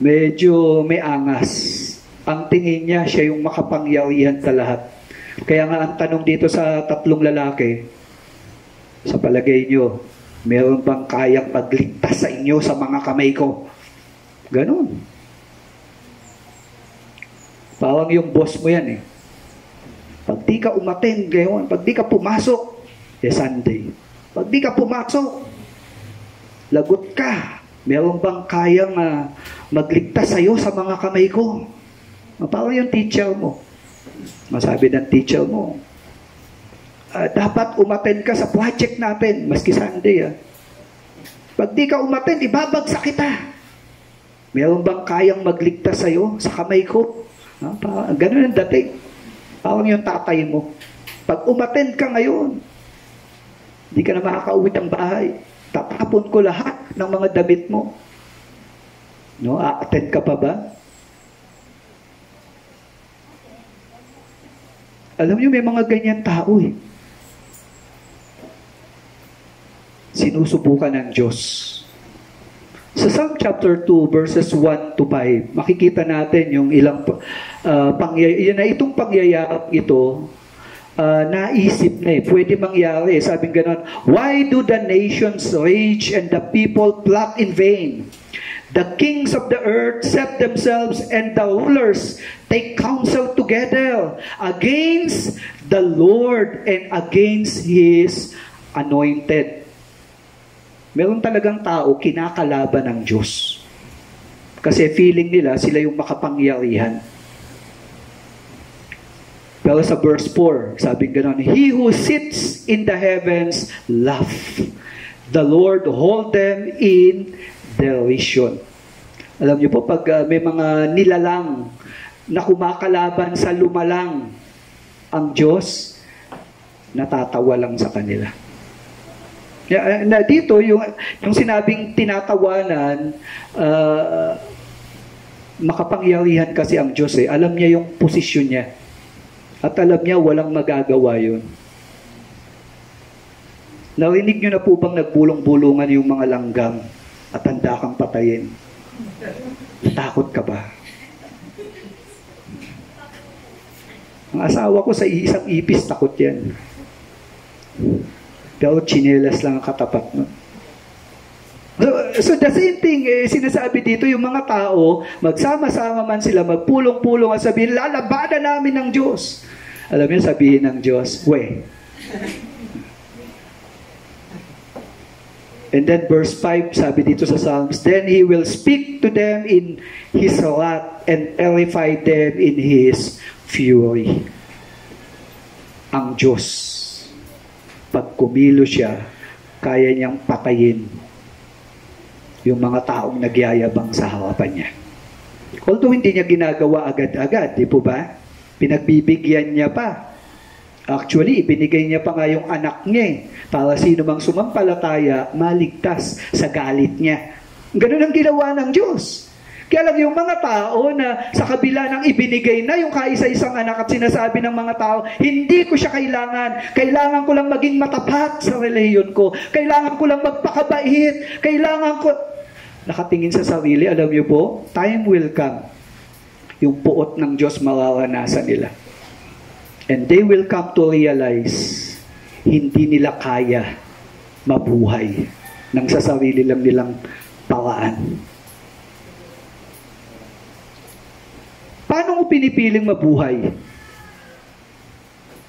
medyo may angas. Ang tingin niya, siya yung makapangyarihan sa lahat. Kaya nga ang tanong dito sa tatlong lalaki, sa palagay niyo, Meron bang kayang magligtas sa inyo sa mga kamay ko? Ganon. Parang yung boss mo yan eh. Pag di ka umaten ngayon, pag di ka pumasok, eh Sunday. Pag di ka pumasok, lagot ka. Meron bang kayang uh, magligtas sa iyo sa mga kamay ko? Parang yung teacher mo. Masabi ng teacher mo, uh, dapat umaten ka sa project natin, maski Sunday. Ah. Pag di ka umaten, ibabagsak kita. Meron bang kayang magligtas sa'yo sa kamay ko? Ah, parang, ganun ang dating. Parang yung tatay mo. Pag umaten ka ngayon, hindi ka na makakauwi ng bahay. Tatapon ko lahat ng mga damit mo. No, a-attend ka pa ba? Alam niyo, may mga ganyan tao eh. Sinusubukan ng Diyos. Sa Psalm chapter 2 verses 1 to 5, makikita natin yung ilang uh, pangyayari, na itong pangyayari ito, uh, naisip na eh, pwede mangyari. Sabi ganon, Why do the nations rage and the people plot in vain? The kings of the earth set themselves and the rulers take counsel together against the Lord and against His anointed. Meron talagang tao kinakalaban ng Diyos. Kasi feeling nila sila yung makapangyarihan. Pero sa verse 4, sabi gano'n, He who sits in the heavens laugh. The Lord hold them in derision. Alam niyo po, pag uh, may mga nilalang na kumakalaban sa lumalang ang Diyos, natatawa lang sa kanila. Eh, na dito, yung, yung sinabing tinatawanan, uh, makapangyarihan kasi ang Diyos eh. Alam niya yung posisyon niya. At alam niya walang magagawa yun. Narinig niyo na po bang nagbulong-bulungan yung mga langgam at handa kang patayin? Takot ka ba? Ang asawa ko sa isang ipis, takot yan. Pero chinelas lang ang katapat nun. So the same thing, eh, sinasabi dito, yung mga tao, magsama-sama man sila, magpulong-pulong at sabihin, lalabanan namin ng Diyos. Alam niyo, sabihin ng Diyos, we. And then verse 5, sabi dito sa Psalms, Then He will speak to them in His wrath and terrify them in His fury. Ang Diyos pag kumilo siya, kaya niyang patayin yung mga taong nagyayabang sa harapan niya. Although hindi niya ginagawa agad-agad, di po ba? Pinagbibigyan niya pa. Actually, ibinigay niya pa nga yung anak niya eh, para sino mang sumampalataya, maligtas sa galit niya. Ganun ang ginawa ng Diyos. Kaya lang yung mga tao na sa kabila ng ibinigay na yung kaisa-isang anak at sinasabi ng mga tao, hindi ko siya kailangan. Kailangan ko lang maging matapat sa reliyon ko. Kailangan ko lang magpakabait. Kailangan ko... Nakatingin sa sarili, alam niyo po, time will come. Yung puot ng Diyos mararanasan nila. And they will come to realize, hindi nila kaya mabuhay ng sa sarili lang nilang paraan. Paano mo pinipiling mabuhay?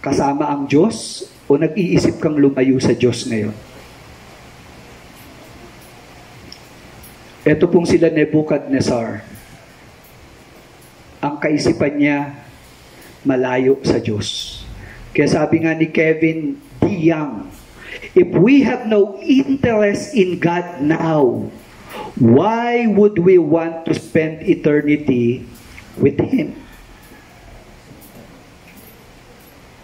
Kasama ang Diyos o nag-iisip kang lumayo sa Diyos ngayon? Ito pong sila Nebuchadnezzar. Ang kaisipan niya, malayo sa Diyos. Kaya sabi nga ni Kevin D. Young, if we have no interest in God now, why would we want to spend eternity with Him?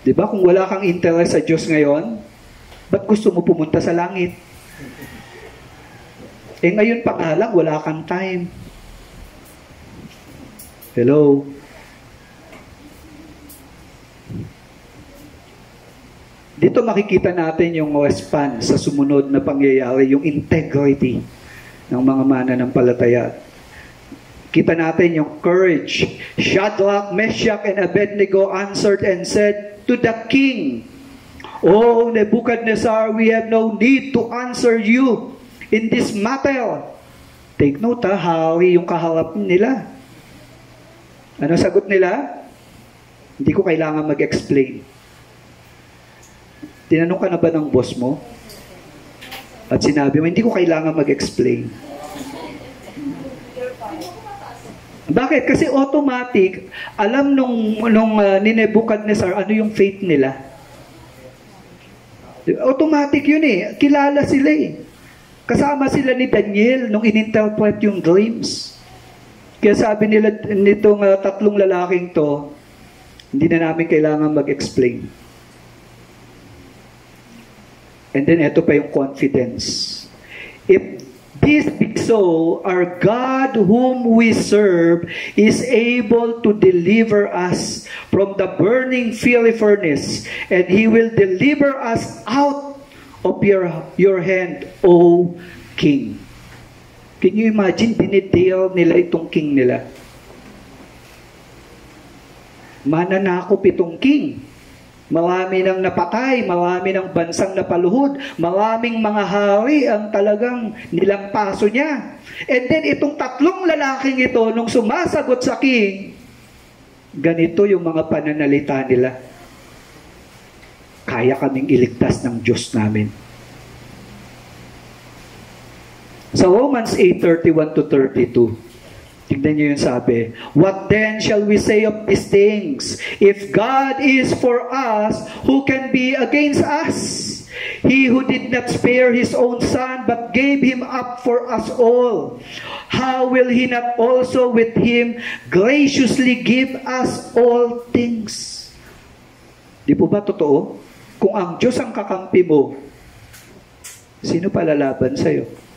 Di ba? Kung wala kang interest sa Diyos ngayon, ba't gusto mo pumunta sa langit? Eh ngayon pa nga lang, wala kang time. Hello? Dito makikita natin yung response sa sumunod na pangyayari, yung integrity ng mga mananampalataya. Kita natin yung courage. Shadrach, Meshach, and Abednego answered and said to the king, Oh, Nebuchadnezzar, we have no need to answer you in this matter. Take note ha, hari yung kaharap nila. Ano sagot nila? Hindi ko kailangan mag-explain. Tinanong ka na ba ng boss mo? At sinabi mo, hindi ko kailangan mag-explain. Bakit? Kasi automatic, alam nung, nung uh, ni Nebuchadnezzar, ano yung faith nila. Automatic yun eh. Kilala sila eh. Kasama sila ni Daniel nung ininterpret yung dreams. Kaya sabi nila nitong uh, tatlong lalaking to, hindi na namin kailangan mag-explain. And then ito pa yung confidence. If this so, our God whom we serve is able to deliver us from the burning fiery furnace, and He will deliver us out of your, your hand, O King. Can you imagine, dinidale nila itong king nila? Mananakop itong king. Marami nang napatay, marami ng bansang napaluhod, maraming mga hari ang talagang nilampaso niya. And then itong tatlong lalaking ito, nung sumasagot sa king, ganito yung mga pananalita nila kaya kaming iligtas ng Diyos namin. Sa Romans 8:31 to 32, tignan niyo yung sabi, What then shall we say of these things? If God is for us, who can be against us? He who did not spare his own son, but gave him up for us all, how will he not also with him graciously give us all things? Di po ba totoo? Kung ang Diyos ang kakampi mo, sino palalaban sa'yo?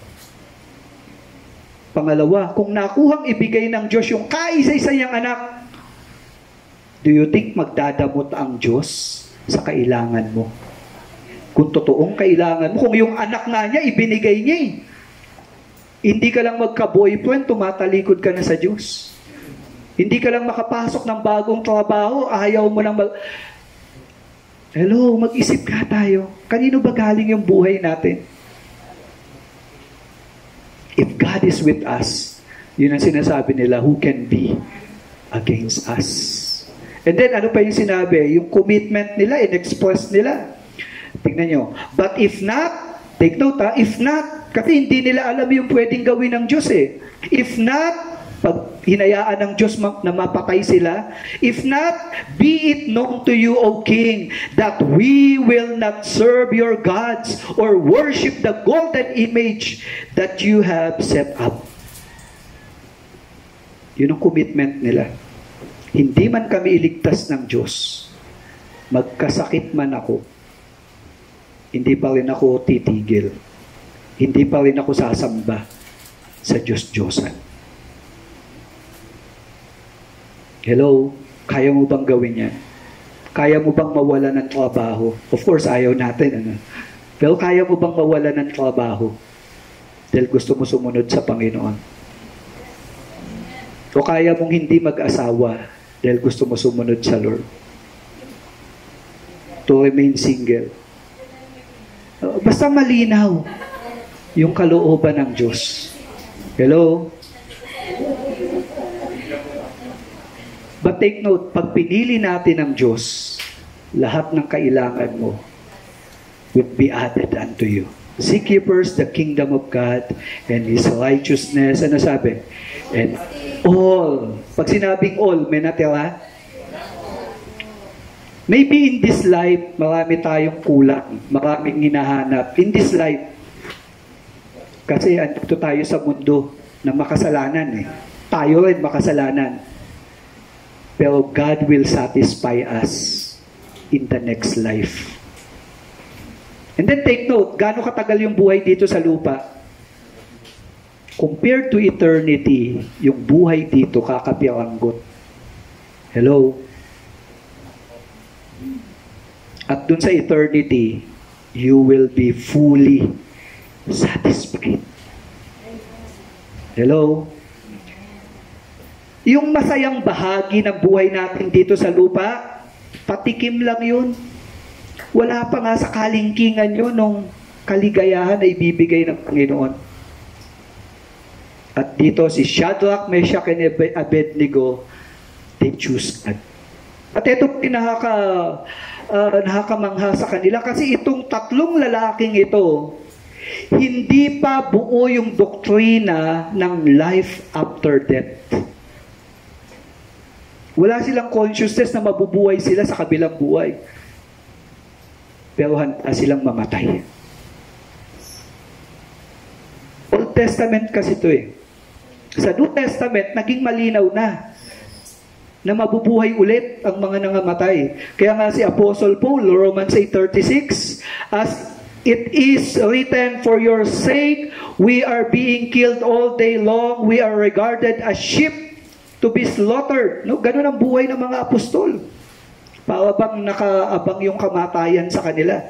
Pangalawa, kung nakuhang ibigay ng Diyos yung kaisa-isa niyang anak, do you think magdadamot ang Diyos sa kailangan mo? Kung totoong kailangan mo, kung yung anak nga niya, ibinigay niya eh. Hindi ka lang magka-boyfriend, tumatalikod ka na sa Diyos. Hindi ka lang makapasok ng bagong trabaho, ayaw mo lang mag... Hello, mag-isip ka tayo. Kanino ba galing yung buhay natin? If God is with us, yun ang sinasabi nila, who can be against us? And then, ano pa yung sinabi? Yung commitment nila, in-express nila. Tingnan nyo. But if not, take note ha, if not, kasi hindi nila alam yung pwedeng gawin ng Diyos eh. If not, Pag hinayaan ng Diyos na mapatay sila, if not, be it known to you, O King, that we will not serve your gods or worship the golden image that you have set up. Yun ang commitment nila. Hindi man kami iligtas ng Diyos, magkasakit man ako, hindi pa rin ako titigil. Hindi pa rin ako sasamba sa Diyos-Diyosan. Hello? Kaya mo bang gawin yan? Kaya mo bang mawala ng trabaho? Of course, ayaw natin. Ano? Pero kaya mo bang mawala ng trabaho? Dahil gusto mo sumunod sa Panginoon. O kaya mong hindi mag-asawa dahil gusto mo sumunod sa Lord. To remain single. Basta malinaw yung kalooban ng Diyos. Hello? But take note, pag pinili natin ang Diyos, lahat ng kailangan mo will be added unto you. Seek ye first the kingdom of God and His righteousness. Ano sabi? And all. Pag sinabing all, may natira? Maybe in this life, marami tayong kulang, maraming hinahanap. In this life, kasi andito tayo sa mundo na makasalanan eh. Tayo rin makasalanan. Pero God will satisfy us in the next life. And then take note, gaano katagal yung buhay dito sa lupa? Compared to eternity, yung buhay dito kakapiranggot. Hello? At dun sa eternity, you will be fully satisfied. Hello? Yung masayang bahagi ng buhay natin dito sa lupa, patikim lang yun. Wala pa nga sa kalingkingan yun nung kaligayahan na ibibigay ng Panginoon. At dito si Shadrach, Meshach, and Abednego, they choose God. At ito pinaka uh, nakakamangha sa kanila kasi itong tatlong lalaking ito, hindi pa buo yung doktrina ng life after death. Wala silang consciousness na mabubuhay sila sa kabilang buhay. Pero handa silang mamatay. Old Testament kasi ito eh. Sa New Testament, naging malinaw na na mabubuhay ulit ang mga nangamatay. Kaya nga si Apostle Paul, Romans 8.36, As it is written, For your sake, we are being killed all day long. We are regarded as sheep to be slaughtered. No, ganun ang buhay ng mga apostol. Para bang nakaabang yung kamatayan sa kanila.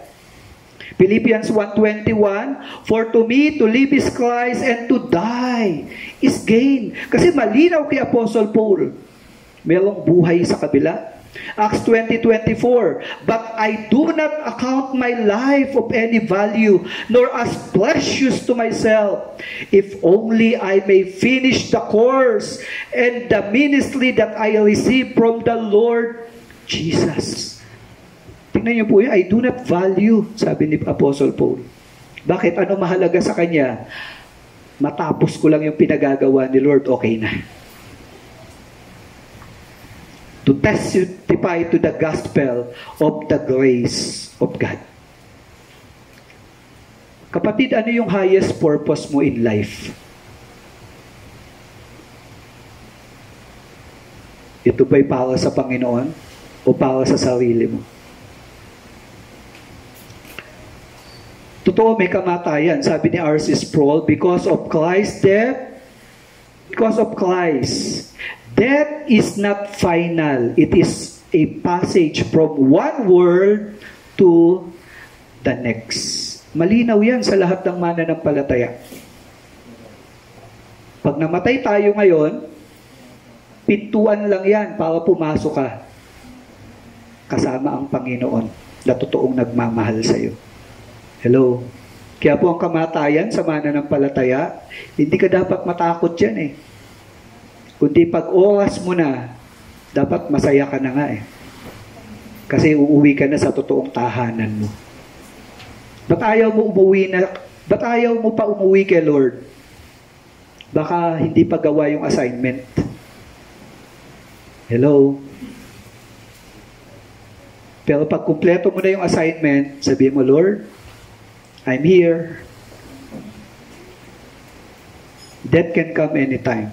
Philippians 1.21, For to me, to live is Christ, and to die is gain. Kasi malinaw kay Apostle Paul, merong buhay sa kabila. Acts 20:24 But I do not account my life of any value nor as precious to myself if only I may finish the course and the ministry that I receive from the Lord Jesus. Tingnan niyo po I do not value, sabi ni Apostle Paul. Bakit? Ano mahalaga sa kanya? Matapos ko lang yung pinagagawa ni Lord, okay na to testify to the gospel of the grace of God. Kapatid, ano yung highest purpose mo in life? Ito ba'y para sa Panginoon o para sa sarili mo? Totoo, may kamatayan. Sabi ni R.C. Sproul, because of Christ's death, because of Christ, Death is not final. It is a passage from one world to the next. Malinaw yan sa lahat ng mananampalataya. Pag namatay tayo ngayon, pintuan lang yan para pumasok ka kasama ang Panginoon na totoong nagmamahal sa iyo. Hello? Kaya po ang kamatayan sa mananampalataya, hindi ka dapat matakot yan eh. Kundi pag oras mo na, dapat masaya ka na nga eh. Kasi uuwi ka na sa totoong tahanan mo. Ba't ayaw mo umuwi na, ba't ayaw mo pa umuwi kay Lord? baka hindi pa gawa yung assignment. Hello? Pero pag kumpleto mo na yung assignment, sabihin mo, Lord, I'm here. Death can come anytime.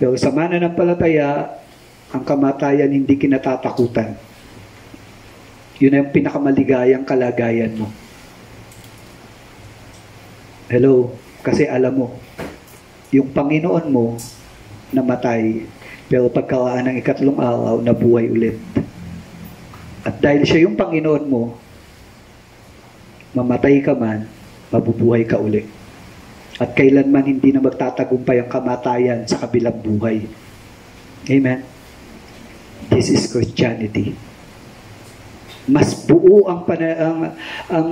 Pero sa mananampalataya, ang kamatayan hindi kinatatakutan. Yun ang pinakamaligayang kalagayan mo. Hello? Kasi alam mo, yung Panginoon mo namatay, pero pagkalaan ng ikatlong araw, nabuhay ulit. At dahil siya yung Panginoon mo, mamatay ka man, mabubuhay ka ulit. At kailanman hindi na magtatagumpay ang kamatayan sa kabilang buhay. Amen? This is Christianity. Mas buo ang, pana- ang, ang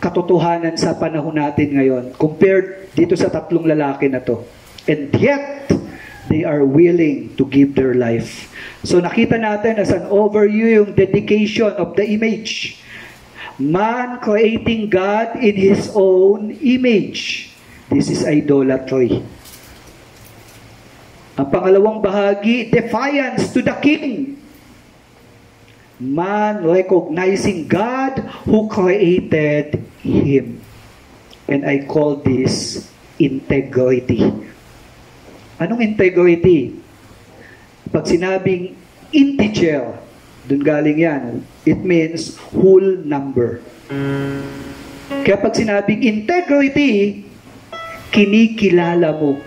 katotohanan sa panahon natin ngayon compared dito sa tatlong lalaki na to. And yet, they are willing to give their life. So nakita natin as an overview yung dedication of the image. Man creating God in His own image. This is idolatry. Ang pangalawang bahagi, defiance to the king. Man recognizing God who created him. And I call this integrity. Anong integrity? Pag sinabing integer, dun galing yan, it means whole number. Kaya pag sinabing integrity, kinikilala mo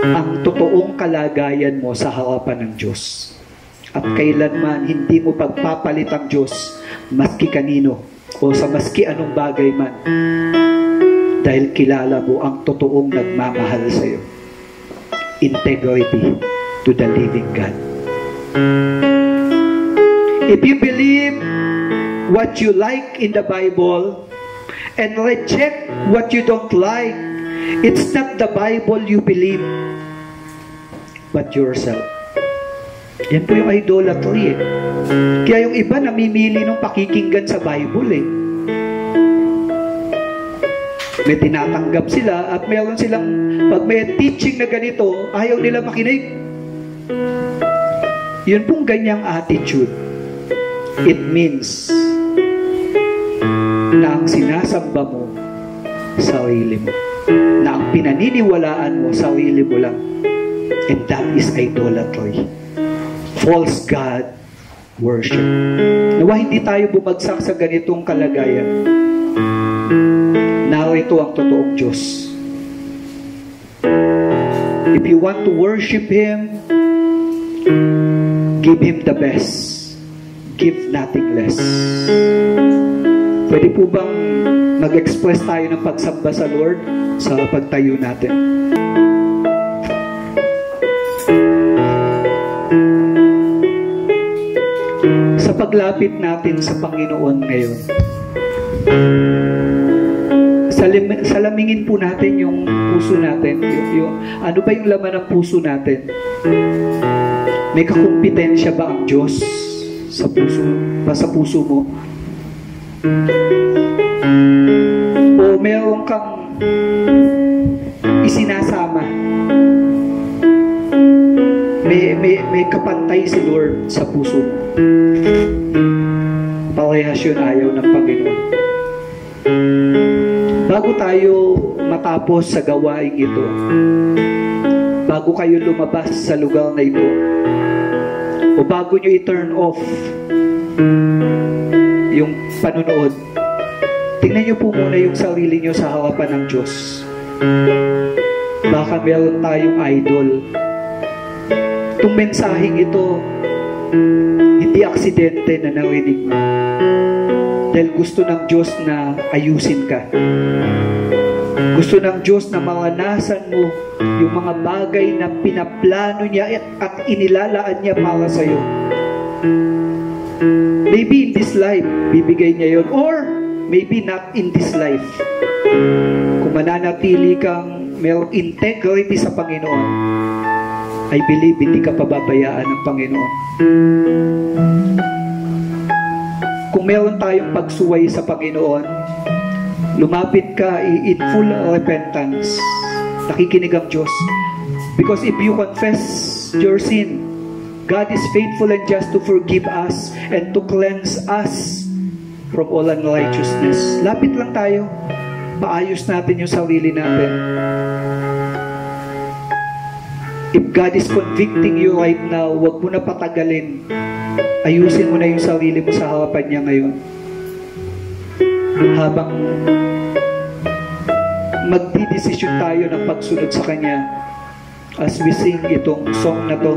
ang totoong kalagayan mo sa harapan ng Diyos. At kailanman hindi mo pagpapalit ang Diyos maski kanino o sa maski anong bagay man dahil kilala mo ang totoong nagmamahal sa iyo. Integrity to the living God. If you believe what you like in the Bible and reject what you don't like, it's not the Bible you believe, but yourself. Yan po yung idolatry eh. Kaya yung iba namimili ng pakikinggan sa Bible eh. May tinatanggap sila at meron silang, pag may teaching na ganito, ayaw nila makinig. Yun pong ganyang attitude. It means na ang sinasamba mo, sarili mo. Na ang pinaniniwalaan mo, sarili mo lang. And that is idolatry. False God worship. Nawa hindi tayo bumagsak sa ganitong kalagayan. Narito ang totoong Diyos. If you want to worship Him, give Him the best. Give nothing less. Pwede po bang mag-express tayo ng pagsamba sa Lord sa pagtayo natin? Sa paglapit natin sa Panginoon ngayon, salim, salamingin po natin yung puso natin. Yung, yung, ano ba yung laman ng puso natin? May kakumpetensya ba ang Diyos sa puso, pa sa puso mo? Meron kang isinasama? May, may, may kapantay si Lord sa puso mo. Parehas yun ayaw ng Panginoon. Bago tayo matapos sa gawaing ito, bago kayo lumabas sa lugar na ito, o bago nyo i-turn off yung panunood, tingnan nyo po muna yung sarili nyo sa harapan ng Diyos. Baka meron tayong idol. Itong mensaheng ito, hindi aksidente na narinig mo. Dahil gusto ng Diyos na ayusin ka. Gusto ng Diyos na maranasan mo yung mga bagay na pinaplano niya at inilalaan niya para sa'yo. Maybe in this life, bibigay niya yon Or, Maybe not in this life. Kung mananatili kang mayroong integrity sa Panginoon, I believe hindi ka pababayaan ng Panginoon. Kung meron tayong pagsuway sa Panginoon, lumapit ka in full repentance. Nakikinig ang Diyos. Because if you confess your sin, God is faithful and just to forgive us and to cleanse us from all unrighteousness. Lapit lang tayo. Maayos natin yung sarili natin. If God is convicting you right now, huwag mo na patagalin. Ayusin mo na yung sarili mo sa harapan niya ngayon. Habang magdidesisyon tayo ng pagsunod sa Kanya as we sing itong song na to,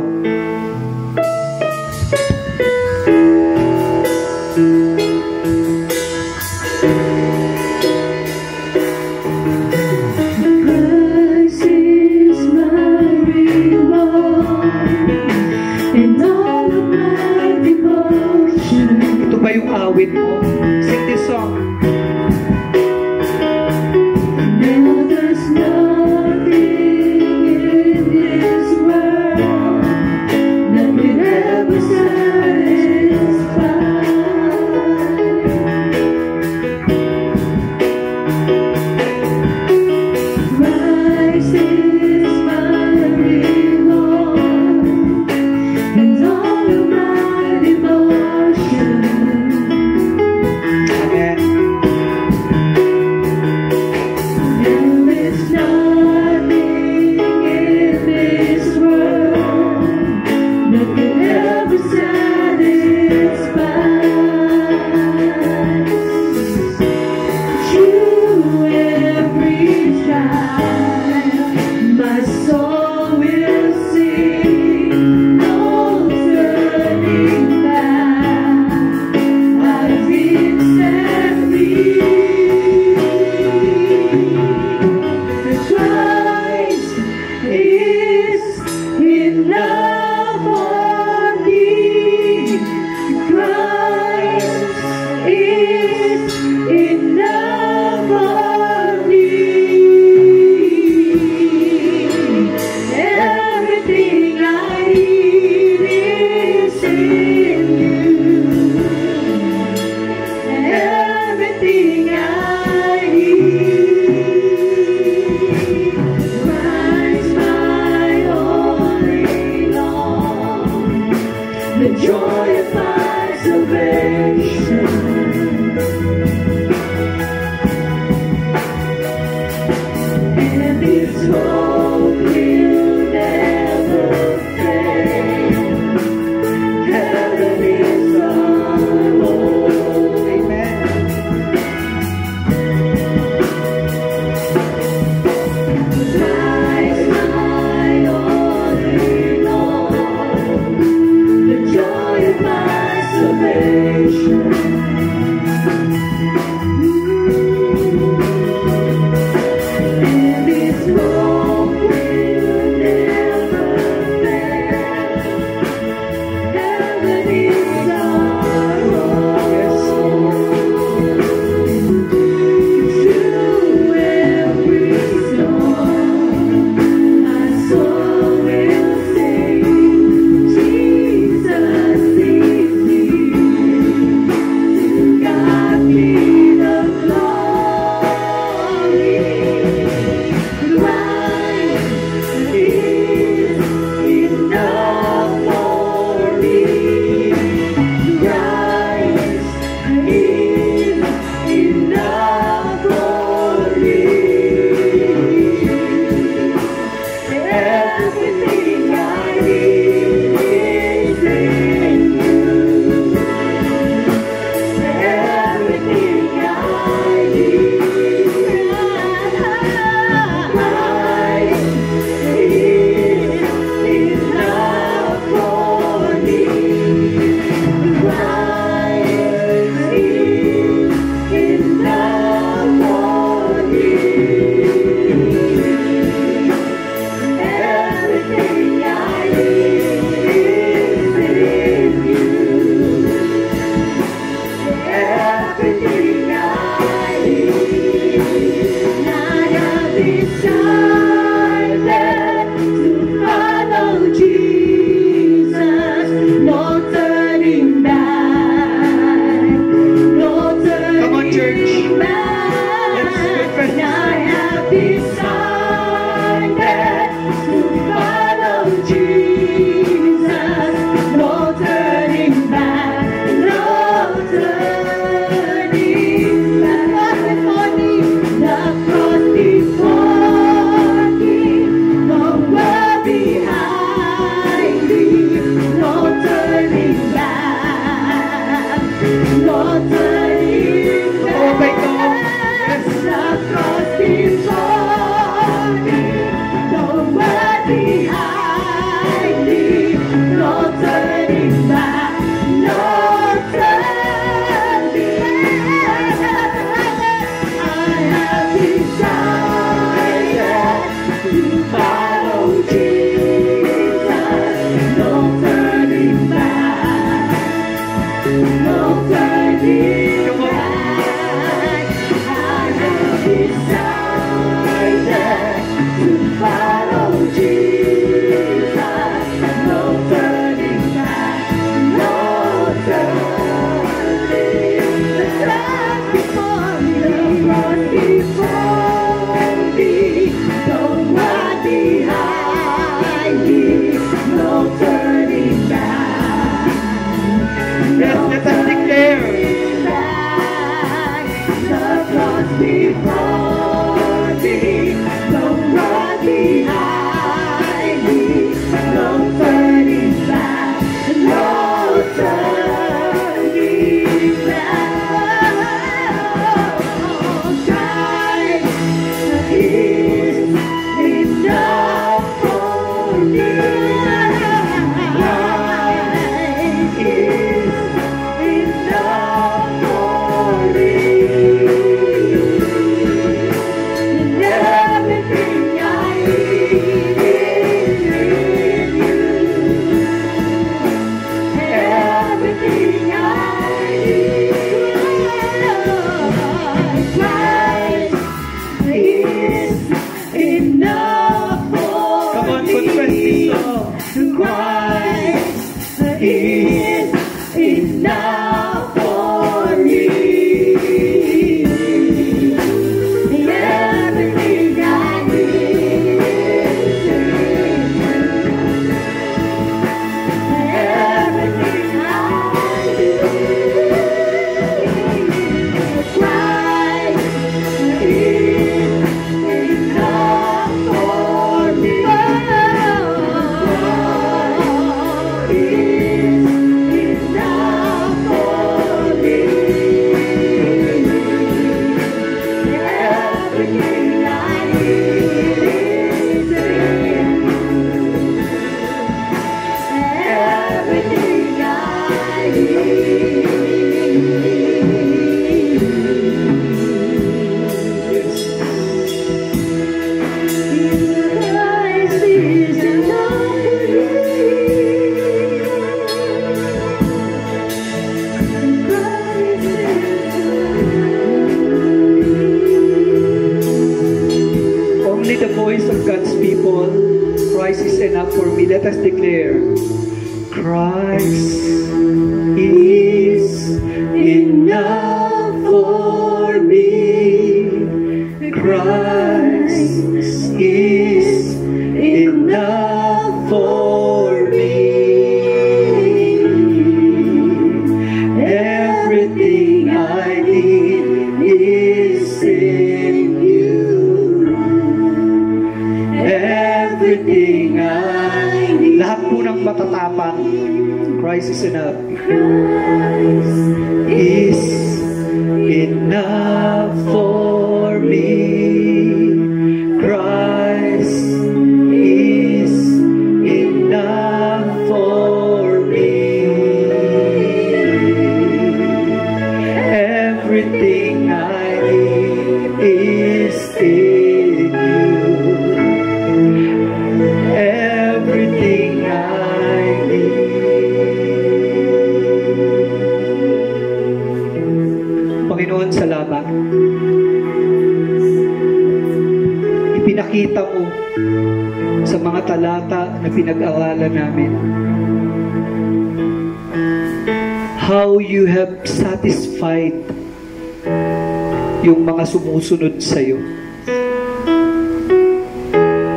sumusunod sa iyo.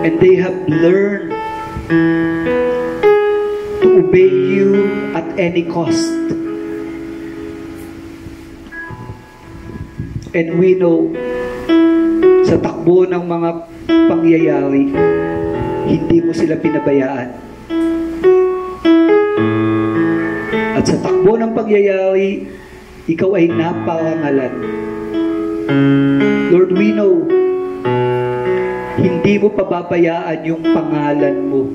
And they have learned to obey you at any cost. And we know sa takbo ng mga pangyayari, hindi mo sila pinabayaan. At sa takbo ng pagyayari, ikaw ay naparangalan. Lord, we know, hindi mo pababayaan yung pangalan mo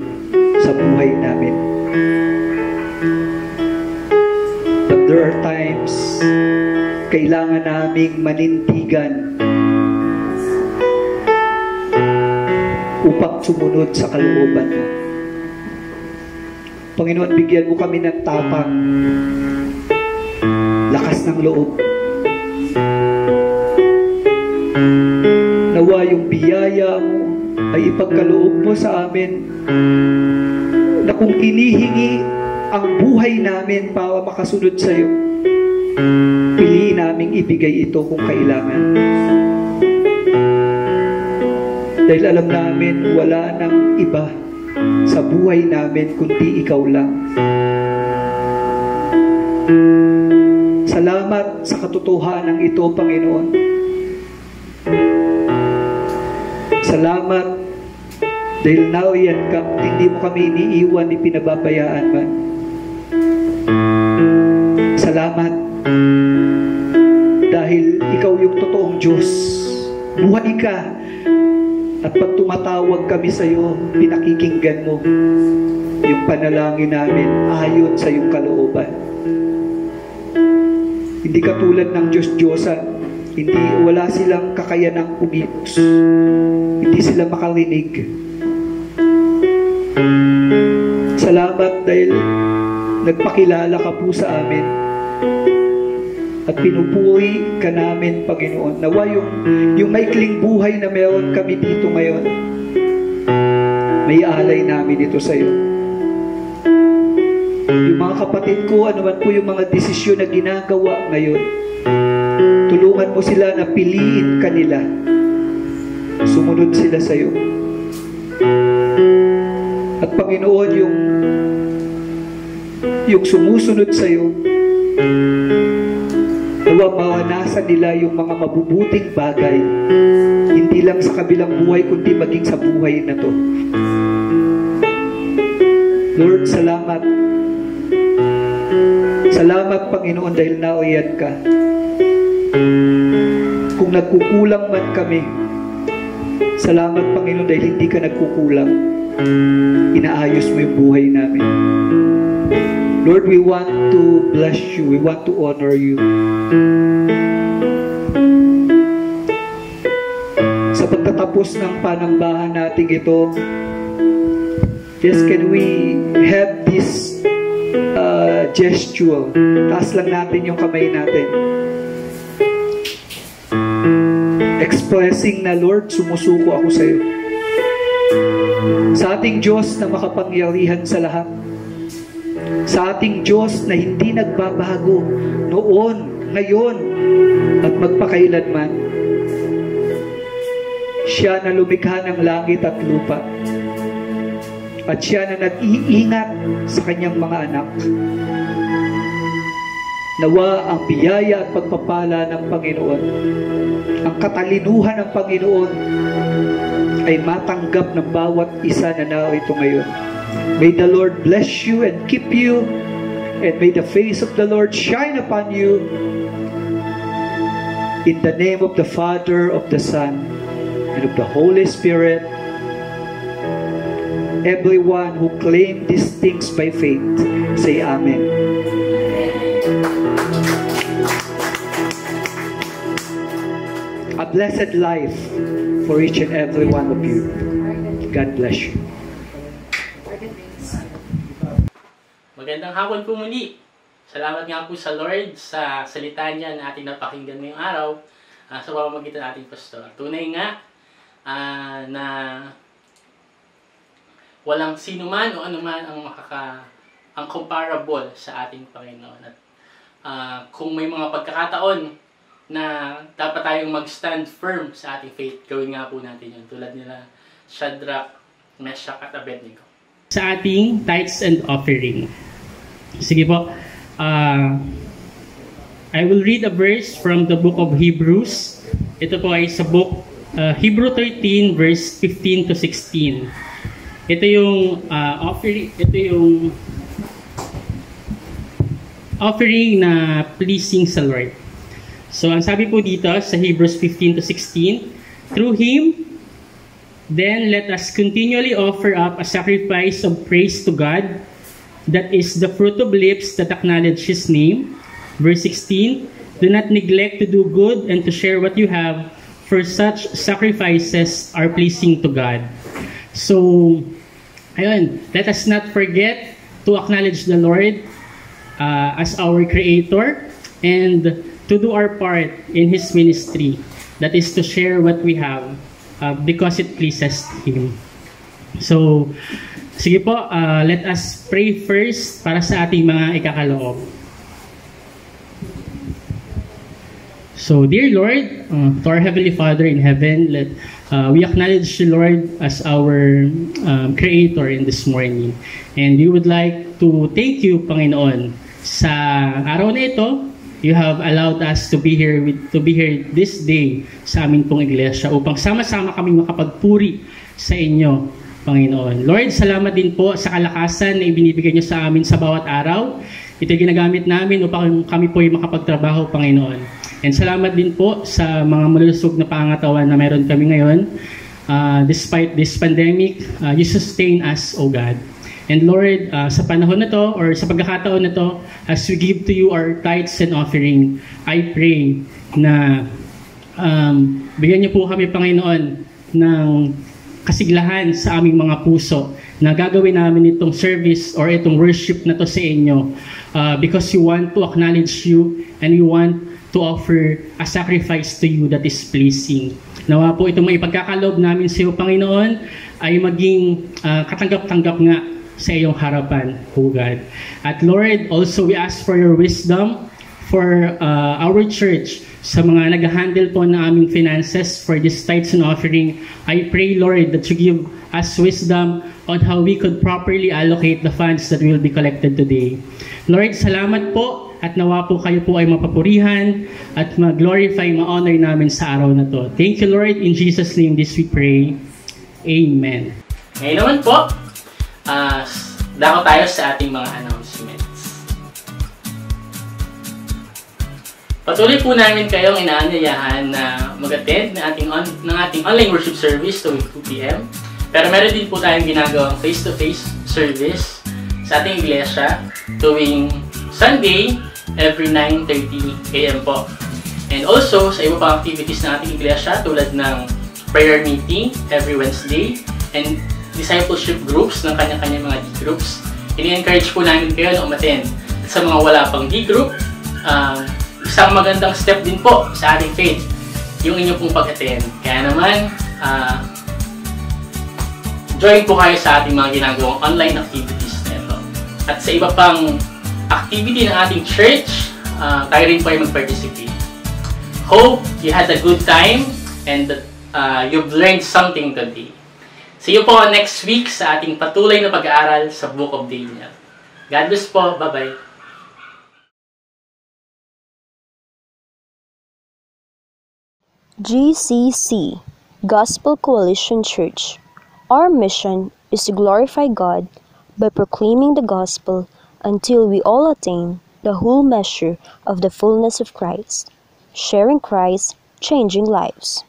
sa buhay namin. But there are times, kailangan naming manindigan upang sumunod sa kalooban mo. Panginoon, bigyan mo kami ng tapang, lakas ng loob. Ay ipagkaloob mo sa amin na kung inihingi ang buhay namin para makasunod sa iyo, piliin naming ibigay ito kung kailangan. Dahil alam namin wala nang iba sa buhay namin kundi ikaw lang. Salamat sa katotohanan ito, Panginoon. Salamat dahil nariyan ka, hindi mo kami iniiwan ni pinababayaan man. Salamat dahil ikaw yung totoong Diyos. Buhay ka at pag tumatawag kami sa iyo, pinakikinggan mo yung panalangin namin ayon sa iyong kalooban. Hindi katulad ng Diyos-Diyosan. Hindi, wala silang kakayanang umitos. Hindi sila makarinig. Salamat dahil nagpakilala ka po sa amin at pinupuri ka namin, Panginoon. Nawa yung, yung maikling buhay na meron kami dito ngayon, may alay namin ito sa iyo. Yung mga kapatid ko, ano man po yung mga desisyon na ginagawa ngayon, tulungan mo sila na piliin kanila. Sumunod sila sa iyo. At Panginoon, yung yung sumusunod sa iyo, nawa maranasan nila yung mga mabubuting bagay, hindi lang sa kabilang buhay, kundi maging sa buhay na to. Lord, salamat. Salamat, Panginoon, dahil nauyan ka. Kung nagkukulang man kami, salamat, Panginoon, dahil hindi ka nagkukulang. Inaayos mo yung buhay namin. Lord, we want to bless you. We want to honor you. Sa pagtatapos ng panambahan natin ito, just can we have this uh, gesture? Taas lang natin yung kamay natin. Expressing na, Lord, sumusuko ako sa iyo. Sa ating Diyos na makapangyarihan sa lahat. Sa ating Diyos na hindi nagbabago noon, ngayon, at magpakailanman. Siya na lumikha ng langit at lupa. At siya na nag-iingat sa kanyang mga anak. Nawa ang biyaya at pagpapala ng Panginoon, ang katalinuhan ng Panginoon ay matanggap ng bawat isa na narito ngayon. May the Lord bless you and keep you, and may the face of the Lord shine upon you. In the name of the Father, of the Son, and of the Holy Spirit, everyone who claim these things by faith, say Amen. Blessed life for each and every one of you. God bless you. Magandang hapon po muli. Salamat nga po sa Lord sa salita niya na ating napakinggan ngayong araw ah, sa pamamagitan ng ating pastor. Tunay nga ah, na walang sino man o anuman ang makaka ang comparable sa ating Panginoon. At ah, kung may mga pagkakataon na dapat tayong mag-stand firm sa ating faith, gawin nga po natin yun. Tulad nila Shadrach, Meshach at Abednego. Sa ating tithes and offering. Sige po. Uh, I will read a verse from the book of Hebrews. Ito po ay sa book uh, Hebrew 13 verse 15 to 16. Ito yung uh, offering, ito yung offering na pleasing sa Lord. So, ang sabi po dito sa Hebrews 15 to 16, Through Him, then let us continually offer up a sacrifice of praise to God, that is the fruit of lips that acknowledge His name. Verse 16, Do not neglect to do good and to share what you have, for such sacrifices are pleasing to God. So, ayun, let us not forget to acknowledge the Lord uh, as our Creator and to do our part in His ministry. That is to share what we have uh, because it pleases Him. So, sige po, uh, let us pray first para sa ating mga ikakaloob. So, dear Lord, uh, to our Heavenly Father in heaven, let uh, we acknowledge you, Lord, as our um, Creator in this morning. And we would like to thank you, Panginoon, sa araw na ito, you have allowed us to be here with, to be here this day sa aming pong iglesia upang sama-sama kami makapagpuri sa inyo, Panginoon. Lord, salamat din po sa kalakasan na ibinibigay niyo sa amin sa bawat araw. Ito ginagamit namin upang kami po ay makapagtrabaho, Panginoon. And salamat din po sa mga malusog na pangatawan na meron kami ngayon. Uh, despite this pandemic, uh, you sustain us, O God. And Lord, uh, sa panahon na to or sa pagkakataon na to, as we give to you our tithes and offering, I pray na um, bigyan niyo po kami, Panginoon, ng kasiglahan sa aming mga puso na gagawin namin itong service or itong worship na to sa inyo uh, because you want to acknowledge you and you want to offer a sacrifice to you that is pleasing. Nawa po itong may pagkakaloob namin sa iyo, Panginoon, ay maging uh, katanggap-tanggap nga sa iyong harapan, O God. At Lord, also we ask for your wisdom for uh, our church sa mga nag-handle po ng aming finances for this tithes and offering. I pray, Lord, that you give us wisdom on how we could properly allocate the funds that will be collected today. Lord, salamat po at nawa po kayo po ay mapapurihan at mag-glorify, ma-honor namin sa araw na to. Thank you, Lord. In Jesus' name, this we pray. Amen. Ngayon naman po, uh, dako tayo sa ating mga announcements. Patuloy po namin kayong inaanyayahan na mag-attend ng ating, on, ng ating online worship service tuwing 2 p.m. Pero meron din po tayong ginagawang face-to-face service sa ating iglesia tuwing Sunday every 9.30 a.m. po. And also, sa iba pang activities ng ating iglesia tulad ng prayer meeting every Wednesday and discipleship groups ng kanya-kanya mga D-groups. Ini-encourage po namin kayo na umaten. At sa mga wala pang D-group, um, isang magandang step din po sa ating faith, yung inyong pong pag-attend. Kaya naman, uh, join po kayo sa ating mga ginagawang online activities nito. At sa iba pang activity ng ating church, uh, tayo rin po ay mag-participate. Hope you had a good time and that uh, you've learned something today. See you po next week sa ating patuloy na pag-aaral sa Book of Daniel. God bless po. Bye-bye. GCC Gospel Coalition Church. Our mission is to glorify God by proclaiming the gospel until we all attain the whole measure of the fullness of Christ, sharing Christ, changing lives.